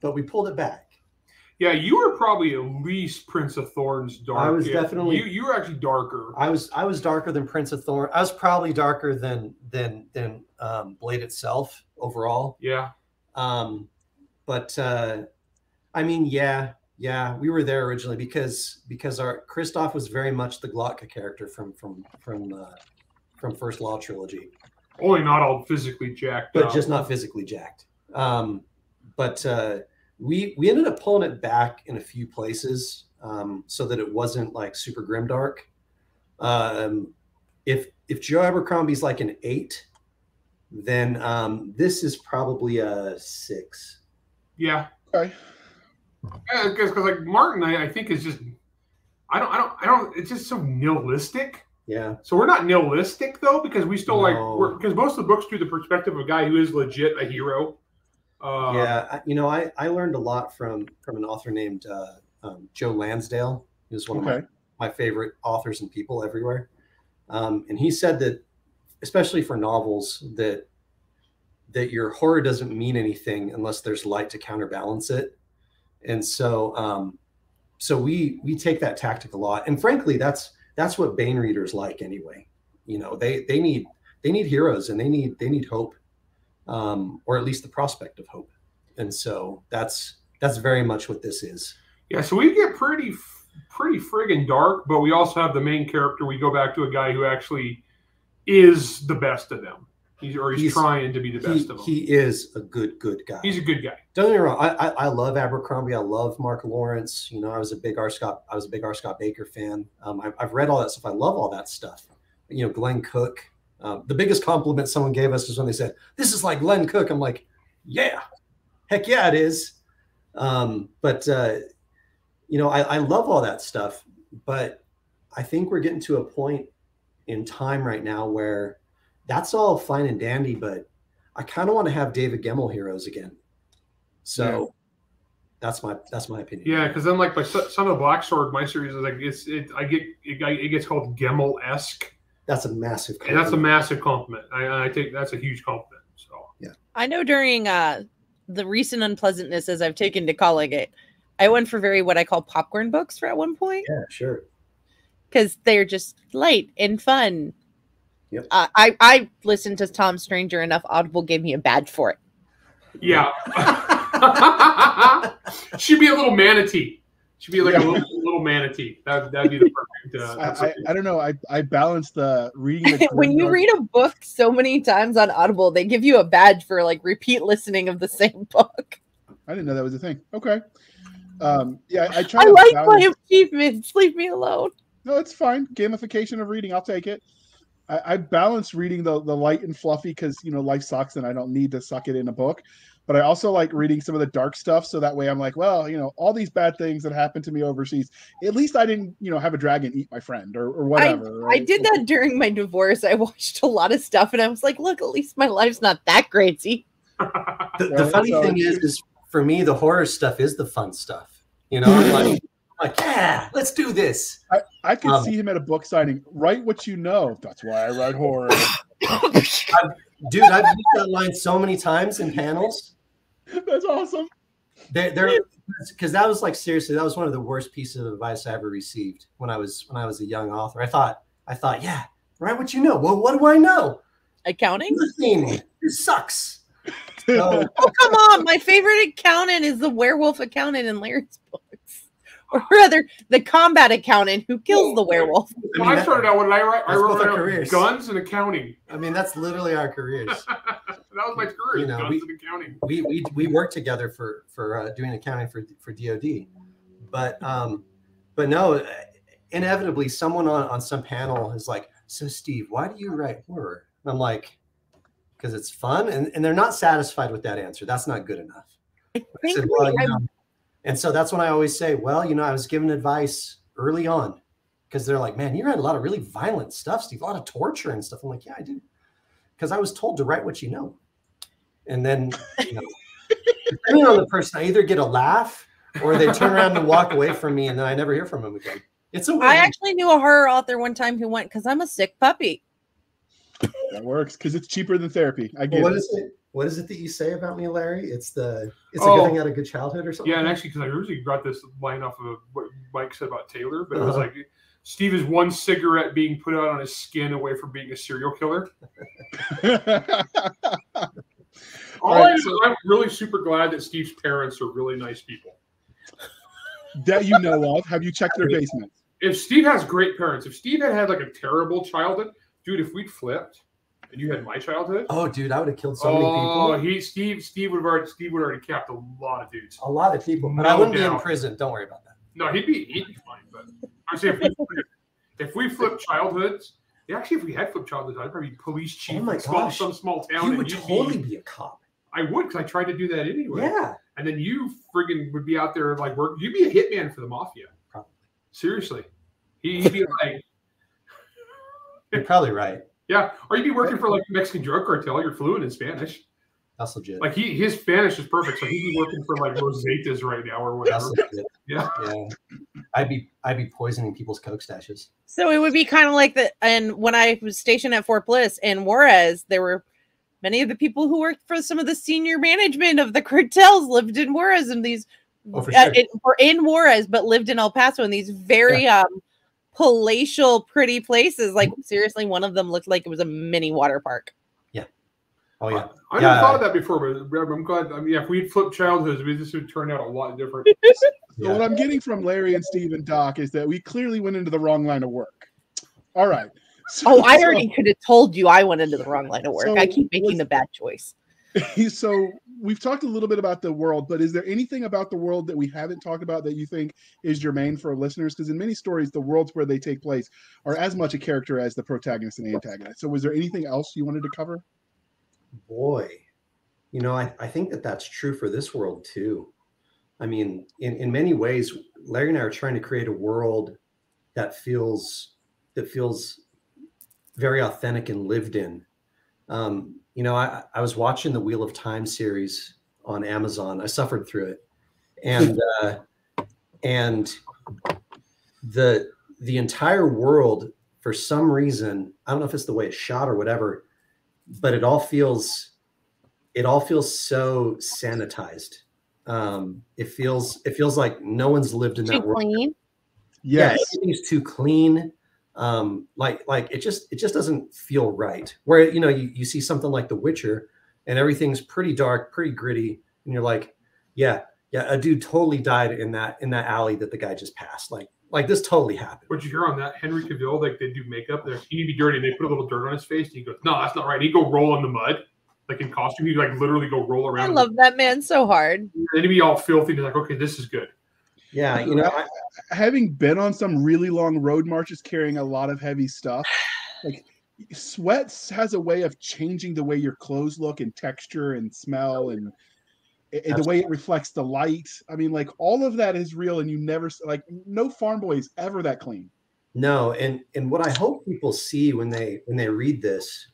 but we pulled it back. Yeah, you were probably at least Prince of Thorns dark. I was Yeah, definitely- You, you were actually darker. I was I was darker than Prince of Thorn. I was probably darker than than than um, Blade itself overall. Yeah. Um, but uh, I mean, yeah, yeah, we were there originally because because our Christoph was very much the Glokta character from from from uh, from First Law trilogy, Only not all physically jacked but up. just not physically jacked. Um, but uh, we we ended up pulling it back in a few places um, so that it wasn't like super grimdark. Um, if if Joe Abercrombie's like an eight, then um, this is probably a six. Yeah. Okay. Yeah, because like Martin, I, I think is just I don't I don't I don't it's just so nihilistic. Yeah, So we're not nihilistic though, because we still like No. we're because most of the books through the perspective of a guy who is legit a hero. Uh, yeah. You know, I I learned a lot from from an author named uh, um, Joe Lansdale. He was one of my my favorite authors and people everywhere. Um, and he said that, especially for novels, that that your horror doesn't mean anything unless there's light to counterbalance it. And so, um, so we we take that tactic a lot. And frankly, that's that's what Baen readers like anyway. You know, they they need they need heroes and they need they need hope, um, or at least the prospect of hope. And so that's that's very much what this is. Yeah, so we get pretty pretty friggin' dark, but we also have the main character. We go back to a guy who actually is the best of them. He's or he's, He's- trying to be the best He, of them. he is a good good guy. he's a good guy. don't get me wrong. I, I I love Abercrombie. I love Mark Lawrence. You know, I was a big R. Scott. I was a big R. Scott Bakker fan. Um, I, I've read all that stuff. I love all that stuff. You know, Glenn Cook. Um, the biggest compliment someone gave us is when they said, "This is like Glenn Cook." I'm like, "Yeah, heck yeah, it is." Um, but uh, you know, I, I love all that stuff. But I think we're getting to a point in time right now where that's all fine and dandy, but I kind of want to have David Gemmell heroes again. So that's my that's my opinion. Yeah, because then like my Son Son of the Black Sword, my series is like it's it. I get it, it gets called Gemmell esque, that's a massive. and that's a massive compliment. I, I think that's a huge compliment. So yeah, I know during uh the recent unpleasantness as I've taken to calling it, I went for very what I call popcorn books for at one point Yeah, sure. because they're just light and fun. Yep. Uh, I I listened to Tom Stranger enough. Audible gave me a badge for it. yeah, she'd be a little manatee. She'd be like a little, little manatee. That that'd be the perfect. Uh, I, I, I don't know. I, I balance the reading. The when you read a book so many times on Audible, they give you a badge for like repeat listening of the same book. I didn't know that was a thing. Okay. Um, yeah, I, I try I to like my achievements. Leave me alone. No, it's fine. Gamification of reading, I'll take it. I, I balance reading the the light and fluffy because you know life sucks and I don't need to suck it in a book. But I also like reading some of the dark stuff, so that way I'm like, well, you know, all these bad things that happened to me overseas. At least I didn't, you know, have a dragon eat my friend or, or whatever. I right? did that during my divorce. I watched a lot of stuff and I was like, look, at least my life's not that crazy. The, the Right, funny so- thing is, is for me, the horror stuff is the fun stuff. You know, I'm like, I'm like, yeah, let's do this. I, I could Um, see him at a book signing. Write what you know. That's why I write horror. Dude, I've used that line so many times in panels. That's awesome. They're, they're because that was like seriously, that was one of the worst pieces of advice I ever received when I was when I was a young author. I thought, I thought, yeah, write what you know. Well, what do I know? Accounting? Nothing. It sucks. So, Oh, come on. My favorite accountant is the werewolf accountant in Larry's books. Or rather, the combat accountant who kills the werewolf. When I, that- started out, what did I write? I wrote our careers. guns and accounting. I mean, that's literally our careers. that was my career. You know, guns we- and accounting. we we we worked together for for uh, doing accounting for for DoD, but um, but no, inevitably someone on on some panel is like, so Steve, why do you write horror? And I'm like, because it's fun, and and they're not satisfied with that answer. That's not good enough. I I think said, well, I- you know, and so that's when I always say, well, you know, I was given advice early on because they're like, man, you read a lot of really violent stuff, Steve, a lot of torture and stuff. I'm like, yeah, I do, because I was told to write what you know, and then you know, depending on the person, I either get a laugh or they turn around and walk away from me, and then I never hear from them again. It's a I win. I actually knew a horror author one time who went because I'm a sick puppy. That works because it's cheaper than therapy. I get what it. is it? What is it that you say about me, Larry? It's the it's a Oh. good thing I had a good childhood or something. Yeah, and actually, because I originally got this line off of what Mike said about Taylor, but it was Uh-huh. like Steve is one cigarette being put out on his skin away from being a serial killer. All All right, I- so- I'm really super glad that Steve's parents are really nice people. that you know of. Have you checked their basement? If Steve has great parents, if Steve had had like a terrible childhood, dude, if we'd flipped and you had my childhood, Oh, dude, I would have killed so many oh, people. oh, he Steve Steve would have already Steve would already capped a lot of dudes. A lot of people, but No I wouldn't be in prison. Don't worry about that. No, he'd be he'd be fine, but I'm saying if we if we flipped childhoods, actually, if we had flipped childhoods, I'd probably be police oh chief Oh my gosh. some small town. You would totally Be, be a cop. I would because I tried to do that anyway. Yeah. And then you friggin' would be out there like work. You'd be a hitman for the mafia. Probably. Seriously, He- he'd be like, You're probably right. Yeah, or you'd be working for like a Mexican drug cartel. You're fluent in Spanish. That's legit. Like he, his Spanish is perfect. So he'd be working for like Los Zetas right now or That's whatever. legit. Yeah. Yeah. I'd be I'd be poisoning people's coke stashes. So it would be kind of like the and when I was stationed at Fort Bliss in Juarez, there were many of the people who worked for some of the senior management of the cartels lived in Juarez and these Oh, for uh, in, were in Juarez but lived in El Paso in these very um palatial pretty places. Like mm-hmm. seriously, one of them looked like it was a mini water park. Yeah. Oh yeah. I Yeah. never thought of that before, but I'm glad. I mean, yeah, if we'd flipped childhoods, we- this would turn out a lot different. So Yeah. what I'm getting from Larry and Steve and Doc is that we clearly went into the wrong line of work. All right. Oh, so, Oh, I so- already could have told you I went into the wrong line of work. So I keep making was- the bad choice. so we've talked a little bit about the world, but is there anything about the world that we haven't talked about that you think is germane for listeners? Because in many stories, the worlds where they take place are as much a character as the protagonist and antagonist. So was there anything else you wanted to cover? Boy, you know, I, I think that that's true for this world too. I mean, in, in many ways, Larry and I are trying to create a world that feels that feels very authentic and lived in. Um, you know, I, I was watching the Wheel of Time series on Amazon. I suffered through it, and uh, and the the entire world, for some reason, I don't know if it's the way it's shot or whatever, but it all feels it all feels so sanitized. Um, it feels it feels like no one's lived in Too that world clean. yeah Yes. everything's too clean um like like it just it just doesn't feel right where you know you, you see something like the witcher and everything's pretty dark pretty gritty and you're like yeah yeah a dude totally died in that in that alley that the guy just passed like like this totally happened What'd you hear on that? Henry Cavill, like they do makeup. They're he need to be dirty. And they put a little dirt on his face. And he goes, "No, that's not right." He go roll in the mud, like in costume. he'd like literally go roll around. I love that man so hard. the- Then he'd be all filthy. And he's like, "Okay, this is good." Yeah you know I, Having been on some really long road marches carrying a lot of heavy stuff, like sweats has a way of changing the way your clothes look and texture and smell and, and the way it reflects the light. I mean, like all of that is real, and you never like no farm boy is ever that clean. No, and and what I hope people see when they when they read this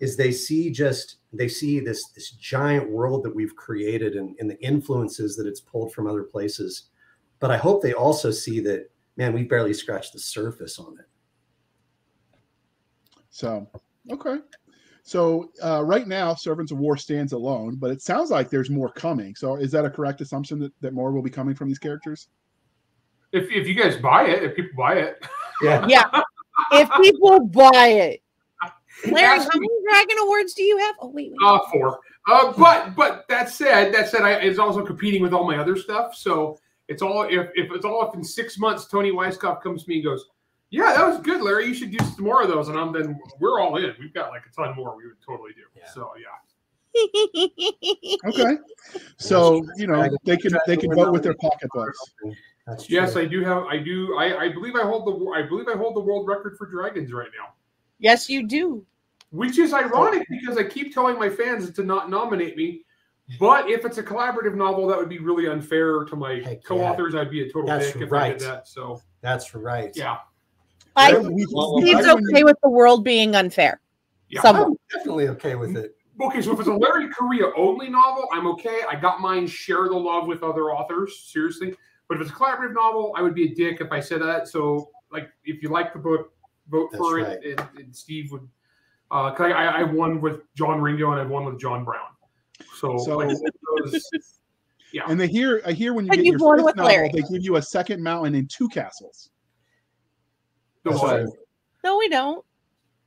is they see just they see this this giant world that we've created and, and the influences that it's pulled from other places. But I hope they also see that man, we barely scratched the surface on it. So, okay. So uh, right now, Servants of War stands alone, but it sounds like there's more coming. So is that a correct assumption that, that more will be coming from these characters? If, if you guys buy it, if people buy it, Yeah. Yeah. if people buy it. Larry, Ask how me- many Dragon Awards do you have? Oh, wait, wait. uh, four. Uh, but but that said, that said, I it's also competing with all my other stuff. So it's all if, if it's all if in six months Toni Weisskopf comes to me and goes, "Yeah, that was good, Larry. You should do some more of those." And I'm then we're all in. We've got like a ton more. We would totally do. Yeah. So yeah. Okay. So you know they can they can vote with their pocketbooks. That's true. Yes, I do have. I do. I, I believe I hold the. I believe I hold the world record for dragons right now. yes, you do. Which is ironic because I keep telling my fans to not nominate me. But if it's a collaborative novel, that would be really unfair to my Heck co-authors. I'd be a total That's dick if I right. did that. So That's right. yeah, I Well, we- we- Steve's okay with the world being unfair. yeah. Somewhat. I'm definitely okay with it. Okay, so if it's a Larry Correia only novel, I'm okay. I got mine. Share the love with other authors. Seriously, but if it's a collaborative novel, I would be a dick if I said that. So, like, if you like the book, vote That's for right. it. And, and Steve would. Uh, 'cause I, I won with John Ringo and I won with John Brown. So, So- like, those, yeah. And they hear I hear when you But get you've your won fifth with novel, Larry. they give you a second mountain and two castles. That's are- true. No, we don't.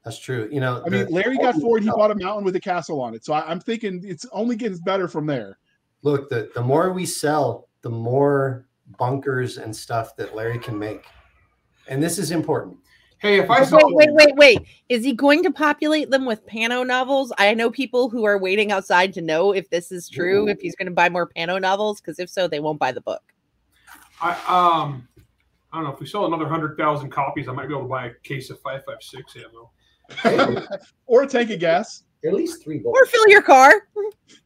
That's true. You know, I mean, Larry got four and he bought a mountain with a castle on it. So I, I'm thinking it's only gets better from there. look, the, the more we sell, the more bunkers and stuff that Larry can make. And this is important. Hey, if I Wait, saw wait, wait, wait. Is he going to populate them with Pano novels? I know people who are waiting outside to know if this is true, if he's going to buy more Pano novels, because if so, they won't buy the book. I um, I don't know if we sell another hundred thousand copies, I might be able to buy a case of five five six ammo. or a tank of gas. At least three Or fill your car.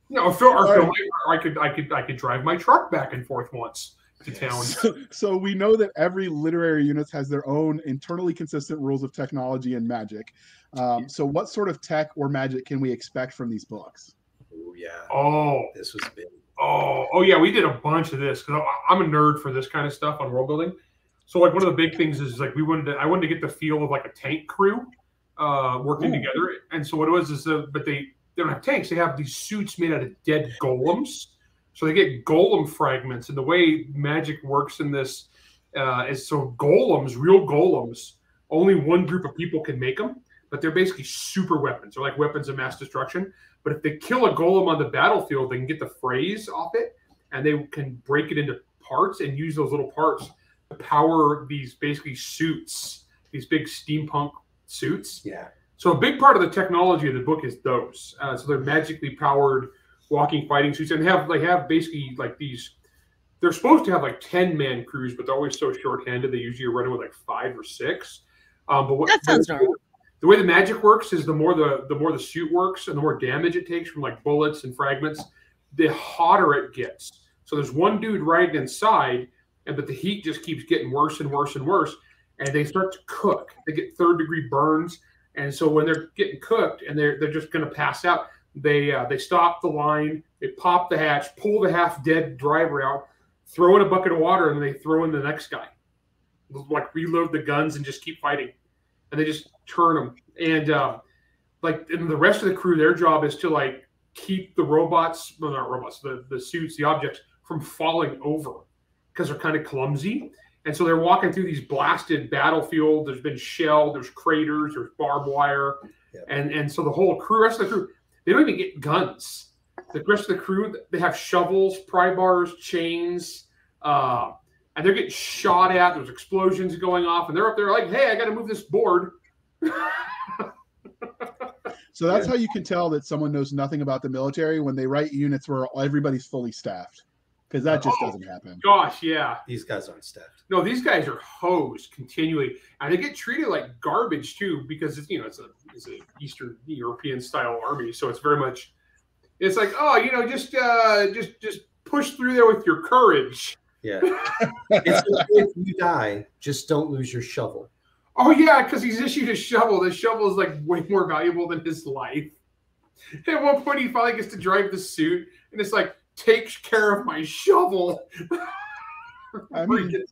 No, or fill, or fill right. my, I could, I could, I could drive my truck back and forth once to town. So, so we know that every literary unit has their own internally consistent rules of technology and magic. Um, so what sort of tech or magic can we expect from these books? Oh, yeah. Oh, This was big. oh, oh, yeah, we did a bunch of this because I'm a nerd for this kind of stuff on world building. So, like, one of the big things is like we wanted to, I wanted to get the feel of like a tank crew uh, working Ooh. together. And so, what it was is, uh, but they they don't have tanks; they have these suits made out of dead golems. So they get golem fragments, and the way magic works in this uh, is so golems, real golems, only one group of people can make them, but they're basically super weapons. They're like weapons of mass destruction. But if they kill a golem on the battlefield, they can get the phrase off it, and they can break it into parts and use those little parts to power these basically suits, these big steampunk suits. Yeah. So a big part of the technology of the book is those. Uh, so they're magically powered walking fighting suits, and they have they have basically like these. They're supposed to have like ten man crews, but they're always so short-handed. They usually are running with like five or six. Um, but what That sounds normal. the way the magic works is the more the the more the suit works and the more damage it takes from like bullets and fragments, the hotter it gets. So there's one dude riding inside, and but the heat just keeps getting worse and worse and worse, and they start to cook. They get third degree burns, and so when they're getting cooked and they're they're just going to pass out, they uh, they stop the line, they pop the hatch, pull the half dead driver out, throw in a bucket of water, and they throw in the next guy. Like reload the guns and just keep fighting, and they just turn them. And uh, like and the rest of the crew, their job is to like keep the robots, well not robots, the the suits, the objects from falling over because they're kind of clumsy. And so they're walking through these blasted battlefield. There's been shell, there's craters, there's barbed wire, Yeah. and and so the whole crew, rest of the crew, they don't even get guns. The rest of the crew, they have shovels, pry bars, chains, uh, and they're getting shot at. There's explosions going off, and they're up there like, "Hey, I got to move this board." So that's how you can tell that someone knows nothing about the military when they write units where everybody's fully staffed. Because that just Oh. doesn't happen. Gosh, yeah. These guys aren't staffed. No, these guys are hosed continually, and they get treated like garbage too because it's you know it's a it's a Eastern European style army, so it's very much it's like oh you know just uh just just push through there with your courage. Yeah. it's okay if you die, just don't lose your shovel. Oh yeah, because he's issued a shovel. The shovel is like way more valuable than his life. At one point, he finally gets to drive the suit, and it's like take care of my shovel. I mean,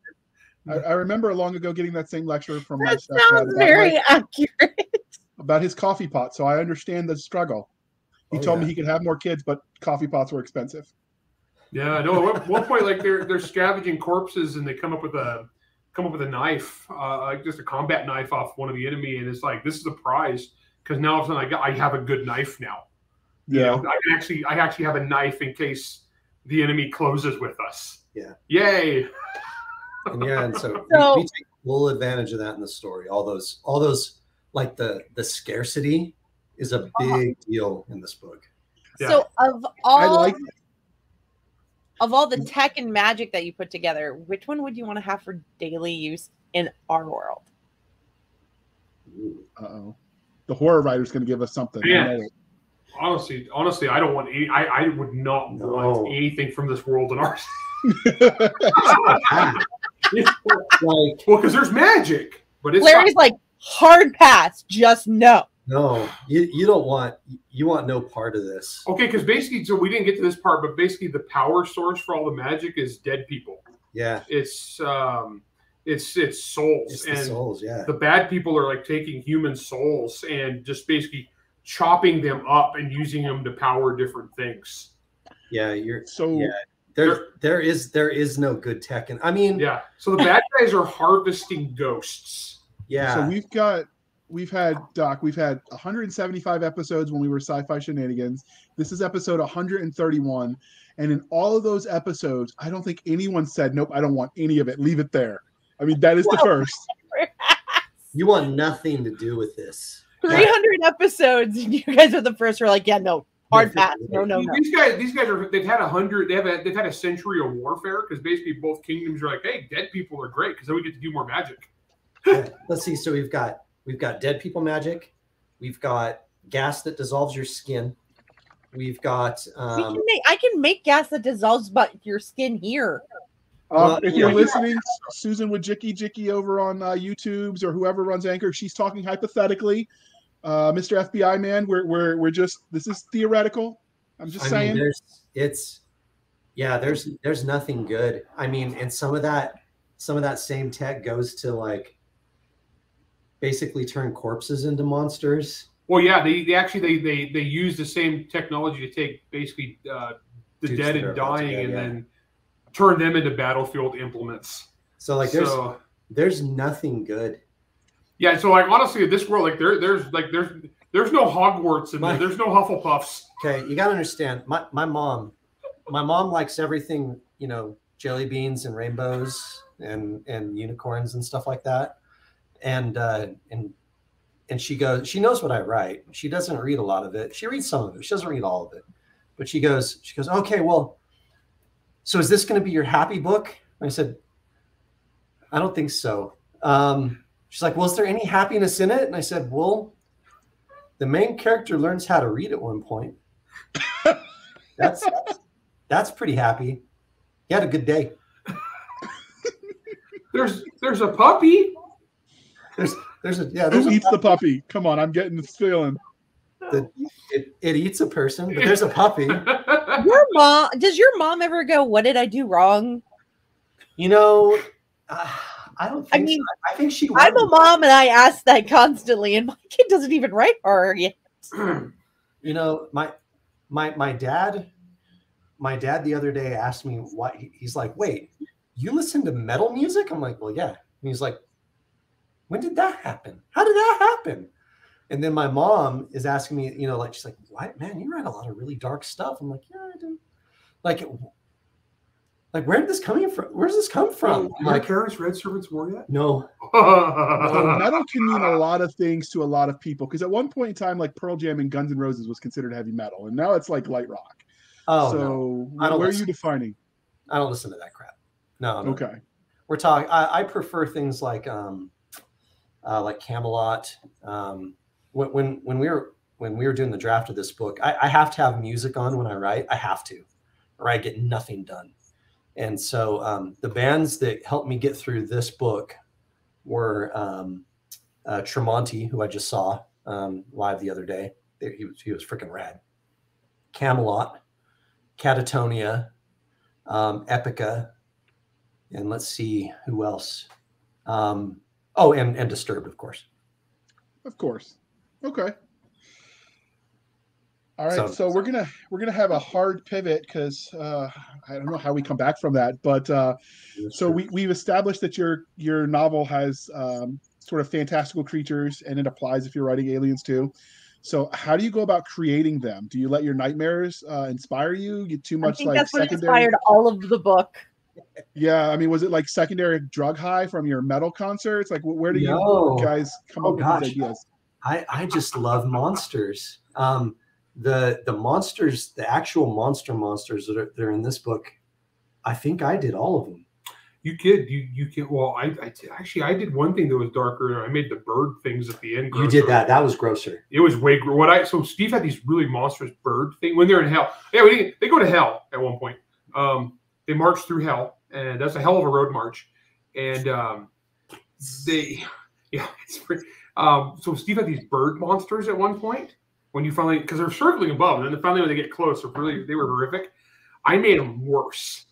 I, I remember long ago getting that same lecture from my That stepdad sounds about, very like, accurate. about his coffee pot, so I understand the struggle. He Oh, told yeah. me he could have more kids, but coffee pots were expensive. Yeah, no. At one- one point, like they're they're scavenging corpses, and they come up with a come up with a knife, uh, like just a combat knife off one of the enemy, and it's like this is a prize because now all of a sudden I got I have a good knife now. You Yeah. know, I can actually I actually have a knife in case the enemy closes with us. Yeah. Yay! And yeah, and so, So- we, we take full advantage of that in the story. All those, all those, like the the scarcity is a big deal in this book. Yeah. So of I all like of all the tech and magic that you put together, which one would you want to have for daily use in our world? uh oh. The horror writer's gonna give us something. I Yeah. Know it. Honestly, honestly, I don't want any. I, I would not No. want anything from this world in ours. like, well, because there's magic, but it's not, Larry's like hard pass, just no. no, you you don't want you want no part of this. okay. Because basically, so we didn't get to this part, but basically, the power source for all the magic is dead people. Yeah, It's um, it's it's souls, it's the and souls. Yeah, the bad people are like taking human souls and just basically chopping them up and using them to power different things. yeah. You're so Yeah. there. There is there is no good tech, and I mean, Yeah. So the bad guys are harvesting ghosts. yeah. So we've got we've had Doc, we've had 175 episodes when we were sci-fi shenanigans. This is episode 131. And in all of those episodes, I don't think anyone said, Nope, I don't want any of it. Leave it there. I mean, that is the first. you want nothing to do with this. 300 episodes, and you guys are the first who are like, yeah, no, hard pass. No, no, no. These guys, these guys are they've had a hundred, they have a, they've had a century of warfare because basically both kingdoms are like, hey, dead people are great because then we get to do more magic. Yeah. Let's see. So we've got we've got dead people magic. We've got gas that dissolves your skin. We've got We um, can make, I can make gas that dissolves but your skin here. Um, Well, if you're listening, Susan Wojcicki Jicky over on uh, YouTube's or whoever runs Anchor, she's talking hypothetically. Uh, Mr. FBI man, we're, we're we're just this is theoretical. I'm just I saying. mean, there's it's yeah, there's there's nothing good. I mean, and some of that some of that same tech goes to like basically turn corpses into monsters. Well, yeah, they, they actually they, they they use the same technology to take basically uh, the Dudes dead and dying dead, and yeah. then turn them into battlefield implements. So like there's so, there's nothing good. Yeah, so like honestly, this world like there there's like there's there's no Hogwarts and My- there's no Hufflepuffs. Okay, you got to understand. My my mom, my mom likes everything. You know, jelly beans and rainbows and and unicorns and stuff like that. And uh, and and she goes. She knows what I write. She doesn't read a lot of it. She reads some of it. She doesn't read all of it. But she goes. She goes. Okay, well. So is this going to be your happy book? I said. I don't think so. Um, she's like, well, is there any happiness in it? And I said, well, the main character learns how to read at one point. That's that's pretty happy. He had a good day. There's there's a puppy. There's there's a yeah there's Who a, eats the puppy? Come on, I'm getting this feeling. it, it eats a person, but there's a puppy. Your mom, does your mom ever go, What did I do wrong? You know, uh, I don't think I mean, so. I think she I'm a mom and I ask that constantly, and my kid doesn't even write her yet. you know my my my dad my dad the other day asked me why he's like wait you listen to metal music? I'm like well yeah. And he's like when did that happen? How did that happen? And then my mom is asking me you know like she's like what? Man you write a lot of really dark stuff. I'm like yeah i do. Like like where did this coming from Where's this come from I'm My like parents read Servants War yet? no So metal can mean a lot of things to a lot of people because at one point in time, like Pearl Jam and Guns N' Roses was considered heavy metal, and now it's like light rock. oh so no. I don't where are you defining? I don't listen to that crap. No. no. Okay. We're talking. I, I prefer things like um, uh, like Kamelot. Um, when when when we were when we were doing the draft of this book, I, I have to have music on when I write. I have to, or I get nothing done. And so um, the bands that helped me get through this book were um, uh, Tremonti, who I just saw um, live the other day. He was he was freaking rad. Kamelot, Katatonia, um, Epica, and let's see who else. Um, oh, and and Disturbed, of course. Of course. Okay. All right, So- so, we're gonna we're gonna have a hard pivot because uh, I don't know how we come back from that, but uh, so we we've established that your your novel has um, sort of fantastical creatures and it applies if you're writing aliens too. So how do you go about creating them? Do you let your nightmares uh, inspire you? Get too I much think like that's what secondary? inspired all of the book. Yeah, I mean, was it like secondary drug high from your metal concerts? Like, where do No. you guys come Oh, up with these ideas? I, I just love monsters. Um, the the monsters, the actual monster monsters that are, that are in this book, I think I did all of them. You could, you you can. Well, I, I actually I did one thing that was darker. I made the bird things at the end. You did that. That was grosser. It was way what I so Steve had these really monstrous bird thing when they're in hell. Yeah, we they go to hell at one point. Um, they march through hell, and that's a hell of a road march. And um, they, yeah, it's pretty. Um, so Steve had these bird monsters at one point when you finally because they're circling above, and then finally when they get close, they're really they were horrific. I made them worse.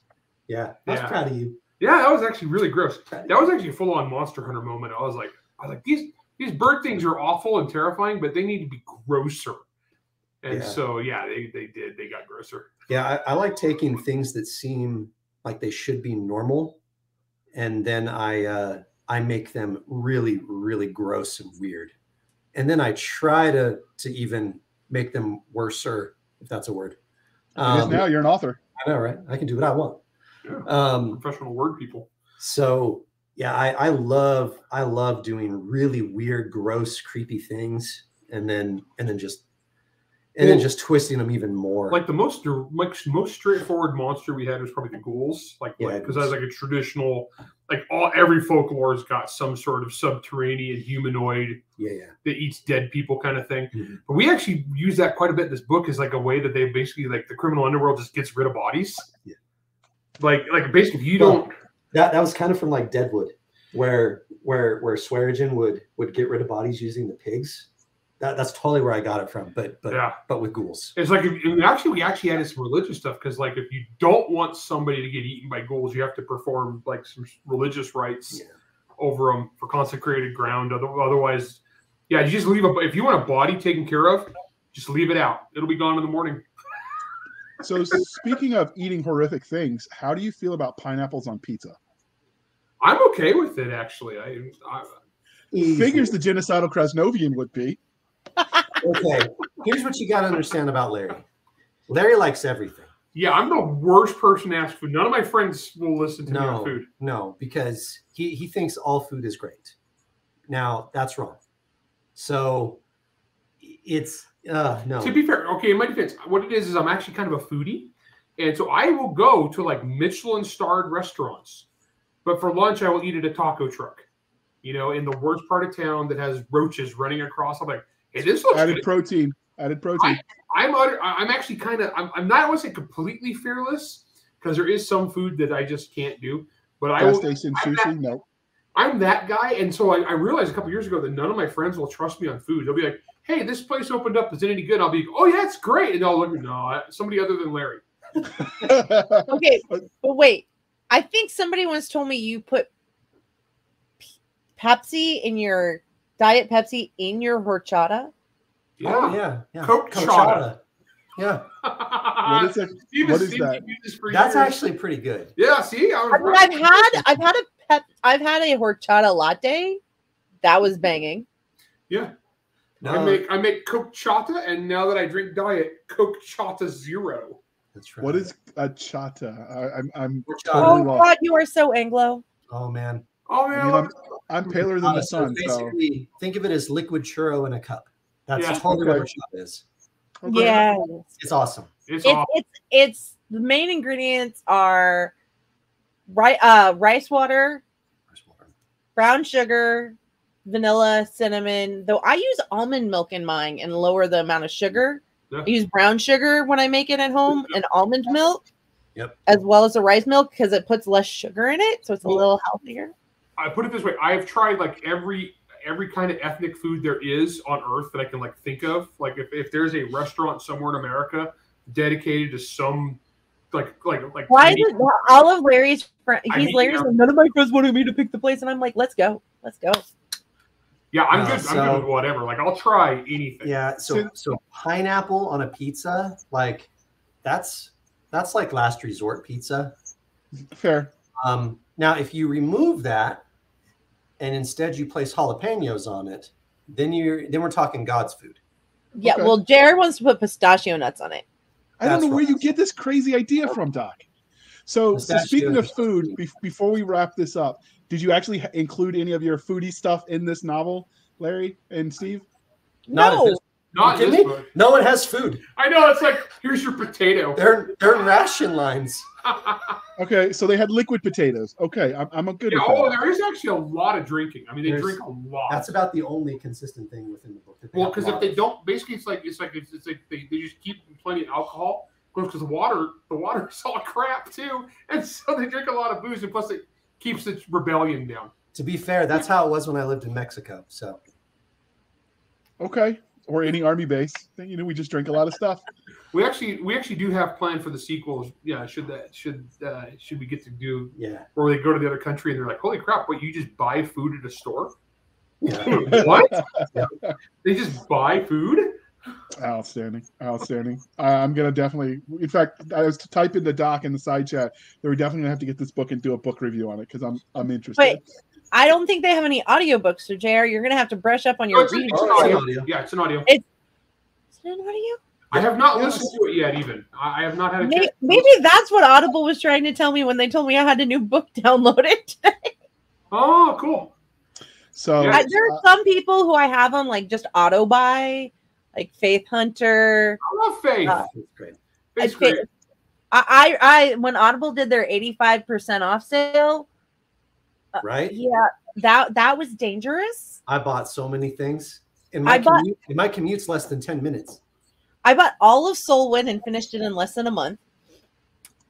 Yeah, I was Yeah. proud of you. Yeah, that was actually really gross. That was actually a full on Monster Hunter moment. I was like, I was like, these these bird things are awful and terrifying, but they need to be grosser. And Yeah. so yeah, they they did. They got grosser. Yeah, I, I like taking things that seem like they should be normal, and then I uh, I make them really really gross and weird, and then I try to to even make them worser, if that's a word. Um, now you're an author. I know, right? I can do what I want. Yeah. Um, Professional word people. so yeah, I, I love I love doing really weird, gross, creepy things, and then and then just and then just twisting them even more. Like the most like most straightforward monster we had was probably the ghouls. Like Yeah, because that was like a traditional like all every folklore's got some sort of subterranean humanoid yeah, yeah. that eats dead people kind of thing. Mhm. But we actually use that quite a bit in this book as like a way that they basically like the criminal underworld just gets rid of bodies. Yeah. Like like basically you Well, don't That that was kind of from like Deadwood, where where where Swearengen would would get rid of bodies using the pigs. That that's totally where I got it from. But but yeah. but with ghouls. It's like if, actually we actually added some religious stuff because like if you don't want somebody to get eaten by ghouls, you have to perform like some religious rites Yeah. over them for consecrated ground. Otherwise, yeah, you just leave a. If you want a body taken care of, just leave it out. It'll be gone in the morning. So speaking of eating horrific things, how do you feel about pineapples on pizza? I'm okay with it actually. I, I Figures the genocidal Krasnovian would be. Okay. Here's what you got to understand about Larry. Larry likes everything. yeah, I'm the worst person to ask food. None of my friends will listen to me on No, food. no, because he he thinks all food is great. Now that's wrong. So it's uh no. To be fair, okay, in my defense, what it is is I'm actually kind of a foodie, and so I will go to like Michelin starred restaurants, but for lunch I will eat at a taco truck, you know, in the worst part of town that has roaches running across. I'm like, hey, this looks Added good. protein. Added protein. I'm utter, I- I'm actually kind of I'm, I'm not I want to say completely fearless because there is some food that I just can't do, but I Gas will, station I'm sushi. No. I'm that guy, and so I, I realized a couple years ago that none of my friends will trust me on food. They'll be like, "Hey, this place opened up. Is it any good?" I'll be, like, "Oh yeah, it's great," and they'll look, "No, somebody other than Larry." Okay, but wait. I think somebody once told me you put P- Pepsi in your diet Pepsi in your horchata. Oh, yeah, yeah. Coke Coke chata. chata. Yeah, what is it? Steve What has is seen me that? do this for that's years. actually pretty good. yeah. See, I was I mean, right. I've had I've had a pep I've had a horchata latte. That was banging. yeah. I make I make Coke chata, and now that I drink diet, Coke chata zero. that's right. What is a chata? I, I'm I'm Totally Oh lost. God, you are so Anglo. Oh man. Oh I man, mean, I'm, I'm paler than Uh, the sun. So basically, think of it as liquid churro in a cup. That's Yeah. totally what Okay. horchata is. Okay. Yeah, It's awesome. it's, it's awful. it's it's the main ingredients are Right, uh, rice water, brown sugar, vanilla, cinnamon. Though I use almond milk in mine and lower the amount of sugar. Yeah. I use brown sugar when I make it at home and almond milk. Yep. As well as the rice milk because it puts less sugar in it, so it's a little healthier. I put it this way: I have tried like every every kind of ethnic food there is on Earth that I can like think of. Like if, if there's a restaurant somewhere in America dedicated to some like like like Why is Canadian- it all of Larry's friends? I He's mean, Larry's. yeah. like, None of my friends wanted me to pick the place, and I'm like, let's go, let's go. Yeah, I'm Uh, good. I'm good with whatever. Like I'll try anything. Yeah, so so pineapple on a pizza, like that's that's like last resort pizza. Fair. Um, now, if you remove that and instead you place jalapenos on it, then you're then we're talking God's food. Yeah, Okay. well, Jared wants to put pistachio nuts on it. I don't know where you get this crazy idea from, Doc. So, so speaking of food, be- before we wrap this up, did you actually include any of your foodie stuff in this novel, Larry and Steve? Not no, at this- Not You kidding me? book. No one has food. I know it's like here's your potato. They're they're ration lines. Okay, so they had liquid potatoes. Okay, I'm, I'm a good. yeah, oh, that. there is actually a lot of drinking. I mean, they There's- drink a lot. That's about the only consistent thing within the book. that Well, because if they don't, basically, it's like it's like it's, it's like they, they just keep plenty of alcohol because the water the water is all crap too, and so they drink a lot of booze, and plus it keeps its rebellion down. to be fair, that's how it was when I lived in Mexico. So Okay, or any army base. You know, we just drink a lot of stuff. We actually we actually do have planned for the sequels. Yeah, should that should uh, should we get to do yeah, where they go to the other country and they're like, holy crap, what you just buy food at a store? yeah. what? they just buy food? Outstanding, outstanding. I I'm gonna definitely. In fact, I was to type in the doc in the side chat. They were definitely gonna have to get this book and do a book review on it because I'm I'm interested. Wait. I don't think they have any audiobooks. So, JR, you're gonna have to brush up on No, your it's, reading. it's an Oh, it's an audio. audio. Yeah, it's an audio. Is it an audio? I have not listened to it yet. Even I I have not had a Maybe, chance. maybe that's what Audible was trying to tell me when they told me I had a new book downloaded. Oh, cool. So Yeah. I, there are some people who I have on like just auto buy, like Faith Hunter. I love Faith. Uh, That's great. Faith's I, great. I, I, when Audible did their 85% off sale, Right? yeah, that that was dangerous. I bought so many things. In my I bought- commute, in my commute's less than ten minutes. I bought all of Soulwood and finished it in less than a month.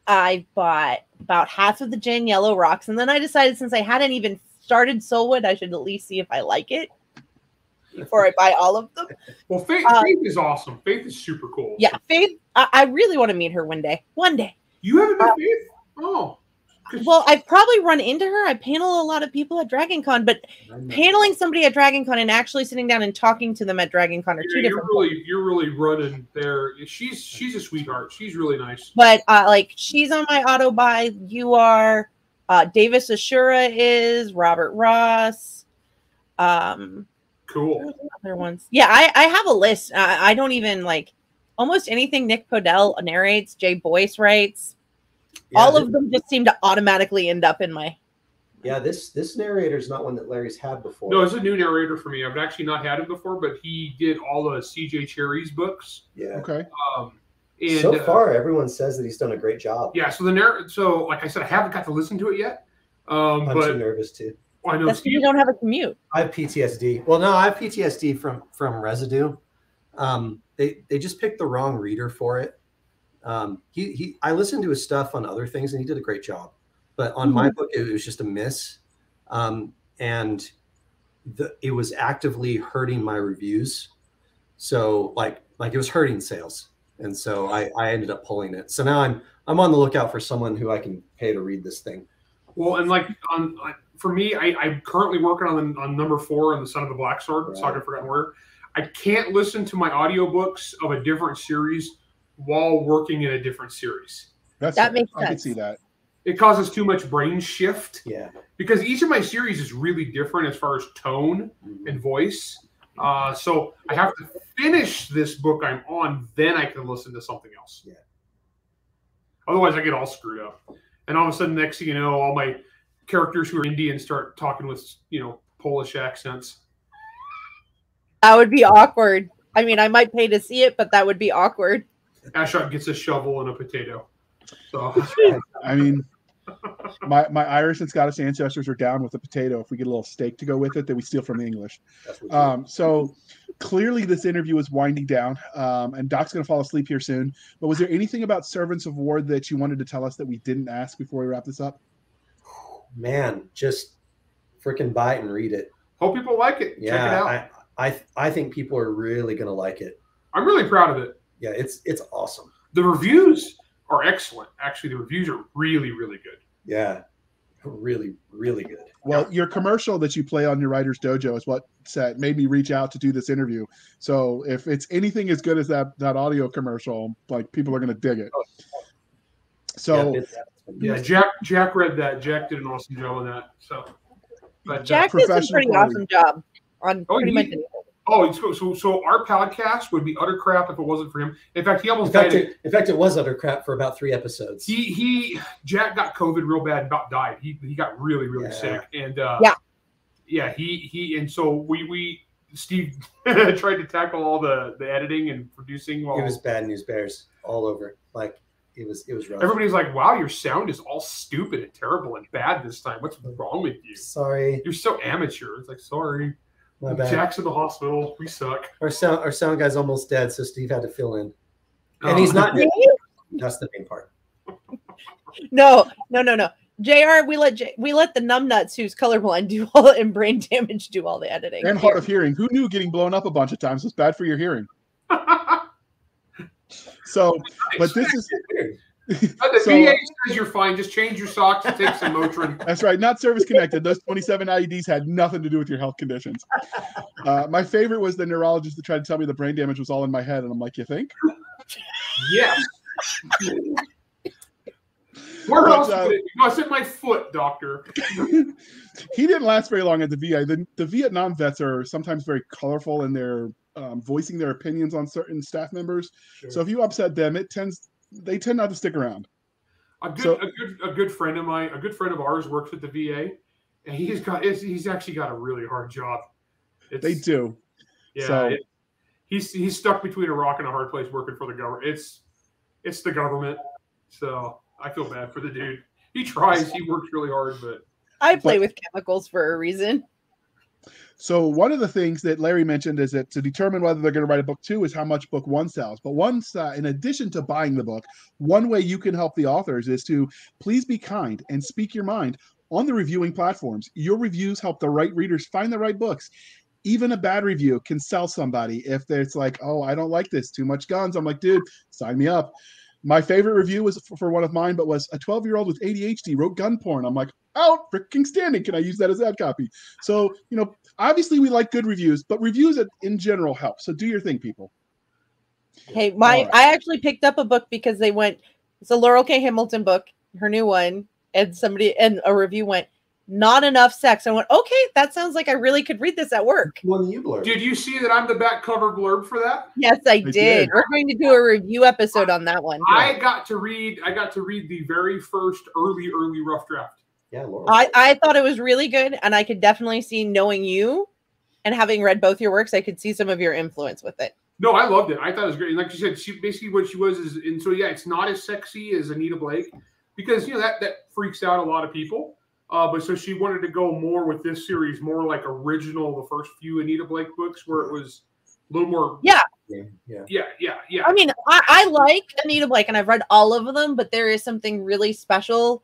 I bought about half of the Jane Yellowrocks, and then I decided since I hadn't even started Soulwood, I should at least see if I like it before I buy all of them. Well, Faith, uh, Faith is awesome. Faith is super cool. Yeah, Faith, I, I really want to meet her one day. One day. You haven't met Uh, Faith? Oh. Well, I've probably run into her. I panel a lot of people at Dragon Con, but paneling somebody at Dragon Con and actually sitting down and talking to them at Dragon Con are yeah, two you're different really you're really running there. She's she's a sweetheart. She's really nice. but uh, like she's on my auto buy. You are uh, Davis Ashura is Robert Ross. Um, Cool. other ones. Yeah, I, I have a list. I, I don't even like almost anything Nick Podehl narrates. Jay Boyce writes. Yeah, All of them just seem to automatically end up in my. Yeah, this this narrator is not one that Larry's had before. No, it's a new narrator for me. I've actually not had him before, but he did all the CJ Cherryh's books. yeah. okay, Um, and so uh, far, everyone says that he's done a great job. yeah. So the narr- so like I said, I haven't got to listen to it yet. Um, I'm too nervous too. I know That's you don't have a commute. I have PTSD. Well, no, I have PTSD from from Residue. Um, they they just picked the wrong reader for it. Um, he he. I listened to his stuff on other things, and he did a great job. But on my book, it was just a miss, um, and the it was actively hurting my reviews. So like like it was hurting sales, and so I I ended up pulling it. So now I'm I'm on the lookout for someone who I can pay to read this thing. Well, and like on, on for me, I, I'm currently working on on number four on the Son of the Black Sword. Saga Right. Forgotten Warrior. I can't listen to my audiobooks of a different series while working in a different series. that's That fair. makes I can see that. It causes too much brain shift Yeah. because each of my series is really different as far as tone and voice. Uh, so I have to finish this book I'm on, then I can listen to something else. Yeah. Otherwise, I get all screwed up, and all of a sudden, next thing you know, all my characters who are Indian start talking with you know Polish accents. That would be awkward. I mean, I might pay to see it, but that would be awkward. Ashok gets a shovel and a potato. So I mean, my my Irish and Scottish ancestors are down with the potato if we get a little steak to go with it that we steal from the English. Um, so clearly this interview is winding down, um, and Doc's going to fall asleep here soon. But was there anything about Servants of War that you wanted to tell us that we didn't ask before we wrap this up? man, just freaking buy it and read it. Hope people like it. Check it Yeah, out. I, I I think people are really gonna like it. I'm really proud of it. Yeah, it's it's awesome. The reviews are excellent. Actually, the reviews are really, really good. Yeah, really, really good. Well, your commercial that you play on your writer's dojo is what said made me reach out to do this interview. So if it's anything as good as that that audio commercial, like people are going to dig it. So Yeah, Yeah, Jack Jack read that. Jack did an awesome job on that. So, but uh, Jack did some professional pretty awesome job on Oh, pretty he- much anything. Oh, it's so, so so our podcast would be utter crap if it wasn't for him. In fact, he In almost fact, died. it, in fact, it was utter crap for about three episodes. He he Jack got COVID real bad, and about died. He he got really really Yeah. sick, and uh, Yeah. yeah, he he and so we we Steve tried to tackle all the the editing and producing while it was bad news bears all over. Like it was it was rough. everybody's like, "Wow, your sound is all stupid and terrible and bad this time. What's wrong with you? Sorry, You're so amateur." It's like, sorry, my bad. Jack's in the hospital. We suck. Our sound our sound guy's almost dead, so Steve had to fill in. And Oh. he's not dead. That's the main part. No, no, no, no. Jr. We let J- we let the numbnuts who's colorblind do all and brain damage do all the editing. and hard of hearing. Who knew getting blown up a bunch of times was bad for your hearing? So, but this is Weird. the so- VA says you're fine. Just change your socks and take some Motrin. That's right, not service connected. Those 27 IEDs had nothing to do with your health conditions. Uh, my favorite was the neurologist that tried to tell me the brain damage was all in my head, and I'm like, you think? Yes. Where But, else? uh, it be? No, it's in my foot, doctor. he didn't last very long at the VA. The, the Vietnam vets are sometimes very colorful in their um, voicing their opinions on certain staff members. So if you upset them, it tends they tend not to stick around. A good, So- a good, a good friend of mine, a good friend of ours works at the VA, and he's got, he's he's actually got a really hard job. It's, They do. Yeah, So- it- he's he's stuck between a rock and a hard place working for the government. It's it's the government, so I feel bad for the dude. He tries, he works really hard, but I play but- with chemicals for a reason. So one of the things that Larry mentioned is that to determine whether they're going to write a book two is how much book one sells. But once, uh, in addition to buying the book, one way you can help the authors is to please be kind and speak your mind on the reviewing platforms. Your reviews help the right readers find the right books. Even a bad review can sell somebody if it's like, oh, I don't like this, too much guns. I'm like, dude, sign me up. My favorite review was for, one of mine, but was a 12 year old with ADHD wrote gun porn. I'm like, out freaking standing. Can I use that as ad copy? So, you know, obviously we like good reviews, but reviews in- in general help. So do your thing, people. Hey, my Alright. I actually picked up a book because they went. It's a Laurell K. Hamilton book, her new one, and somebody and a review went not enough sex. I went, okay, that sounds like I really could read this at work. One you blurred. did you see that I'm the back cover blurb for that? Yes, I did. did. We're going to do a review episode on that one. I got to read. I got to read the very first early, early rough draft. Yeah, Laura. I, I thought it was really good, and I could definitely see knowing you and having read both your works, I could see some of your influence with it. No, I loved it. I thought it was great. And like you said, she basically what she was is, and so yeah, it's not as sexy as Anita Blake because you know that that freaks out a lot of people. Uh, but so she wanted to go more with this series, more like original, the first few Anita Blake books, where it was a little more. Yeah. yeah, yeah. yeah, yeah, yeah. I mean, I, I like Anita Blake, and I've read all of them, but there is something really special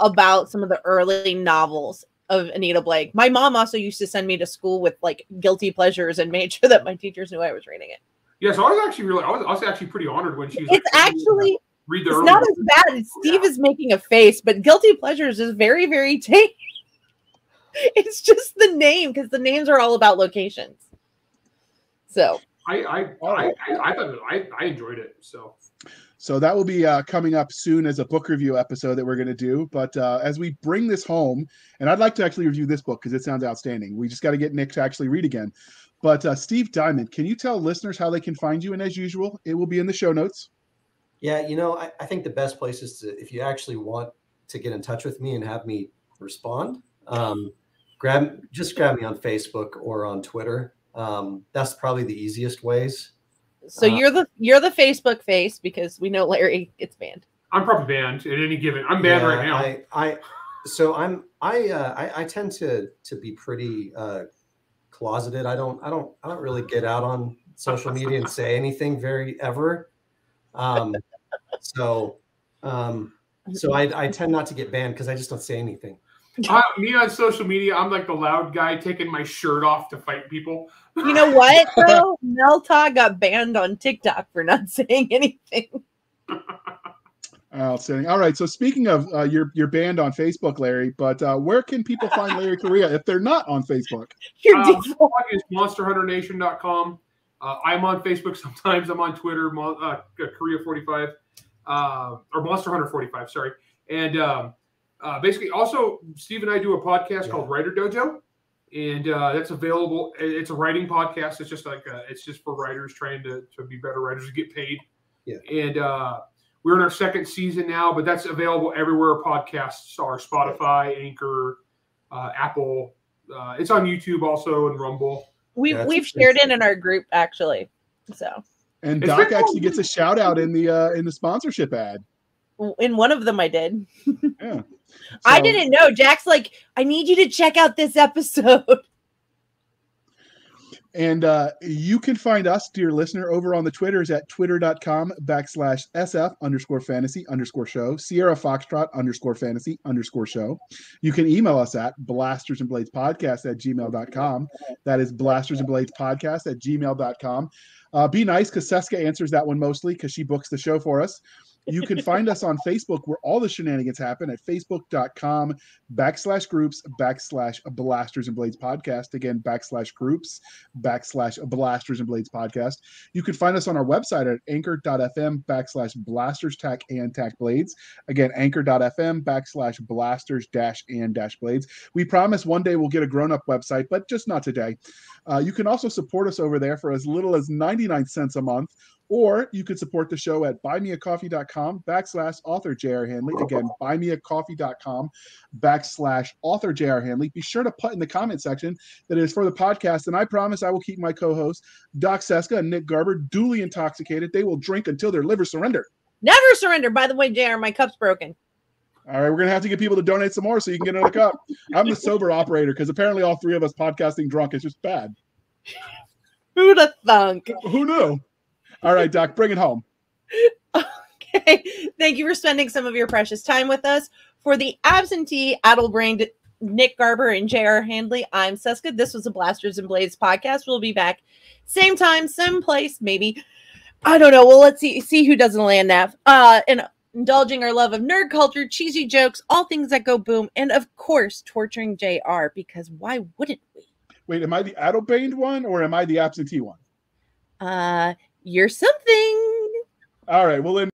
about some of the early novels of Anita Blake. My mom also used to send me to school with like guilty pleasures and made sure that my teachers knew I was reading it. Yeah, so I was actually really, I was, I was actually pretty honored when she was. It's like, actually read the it's not as bad. Oh, Steve is making a face, but guilty pleasures is very, very tame. It's just the name because the names are all about locations. So I, I, I, I, I thought it, I, I enjoyed it. So So that will be uh, coming up soon as a book review episode that we're going to do. But uh, as we bring this home, and I'd like to actually review this book because it sounds outstanding. We just got to get Nick to actually read again. But uh, Steve Diamond, can you tell listeners how they can find you? And as usual, it will be in the show notes. Yeah, you know, I, I think the best place is to if you actually want to get in touch with me and have me respond, um, grab just grab me on Facebook or on Twitter. Um, that's probably the easiest ways. So Uh, you're the you're the Facebook face because we know Larry gets banned. I'm probably banned at any given. I'm banned Yeah, right now. I, I so I'm I uh, I, I tend to to be pretty uh, closeted. I don't I don't I don't really get out on social media and say anything very ever. Um, so um, so I, I tend not to get banned because I just don't say anything. I, me on social media, I'm like the loud guy taking my shirt off to fight people. You know what, though? Melta got banned on TikTok for not saying anything. Outstanding. All right. So speaking of uh, your your band on Facebook, Larry, but uh, where can people find Larry Correia if they're not on Facebook? Your Um, default- blog is monsterhunternation.com. Uh, I'm on Facebook sometimes. I'm on Twitter, uh, Correia45, uh, or Monster Hunter 45, sorry. And um, uh, basically, also, Steve and I do a podcast Yeah. called Writer Dojo. And uh, that's available. It's a writing podcast. It's just like uh it's just for writers trying to, to be better writers to get paid. Yeah. And uh, we're in our second season now, but that's available everywhere podcasts are Spotify, Anchor, uh, Apple. Uh, it's on YouTube also and Rumble. we, Yeah, it's- we've shared it in our group, actually. So And It's Doc been- actually gets a shout out in the uh, in the sponsorship ad. in one of them, I did. Yeah. I didn't know. Jack's like, I need you to check out this episode. And uh, you can find us, dear listener, over on the Twitters at twitter.com backslash SF underscore fantasy underscore show, Sierra Foxtrot underscore fantasy underscore show. You can email us at blasters and blades podcast at gmail.com. That is blasters and blades podcast at gmail.com. Uh, be nice because Cisca answers that one mostly because she books the show for us. You can find us on Facebook where all the shenanigans happen at facebook.com backslash groups backslash blasters and blades podcast. Again, backslash groups backslash blasters and blades podcast. You can find us on our website at anchor.fm backslash blasters tack and tack blades. Again, anchor.fm backslash blasters dash and dash blades. We promise one day we'll get a grown up website, but just not today. Uh, you can also support us over there for as little as 99 cents a month. Or you could support the show at buymeacoffee.com backslash author JR Handley. Again, buymeacoffee.com backslash author JR Handley. Be sure to put in the comment section that it is for the podcast. And I promise I will keep my co hosts, Doc Cisca and Nick Garber, duly intoxicated. They will drink until their liver surrender. Never surrender. By the way, JR, my cup's broken. All right, we're gonna have to get people to donate some more so you can get another cup. I'm the sober operator because apparently all three of us podcasting drunk is just bad. Who'd have thunk? Who knew? All right, Doc, bring it home. Okay. Thank you for spending some of your precious time with us. For the absentee, addle-brained Nick Garber and J.R. Handley, I'm Cisca. This was a Blasters and Blades podcast. We'll be back same time, same place, maybe. I don't know. Well, let's see see who doesn't land nav. Uh, and indulging our love of nerd culture, cheesy jokes, all things that go boom, and of course, torturing JR because why wouldn't we? Wait, am I the addle-brained one or am I the absentee one? Uh, you're something. All right, well then.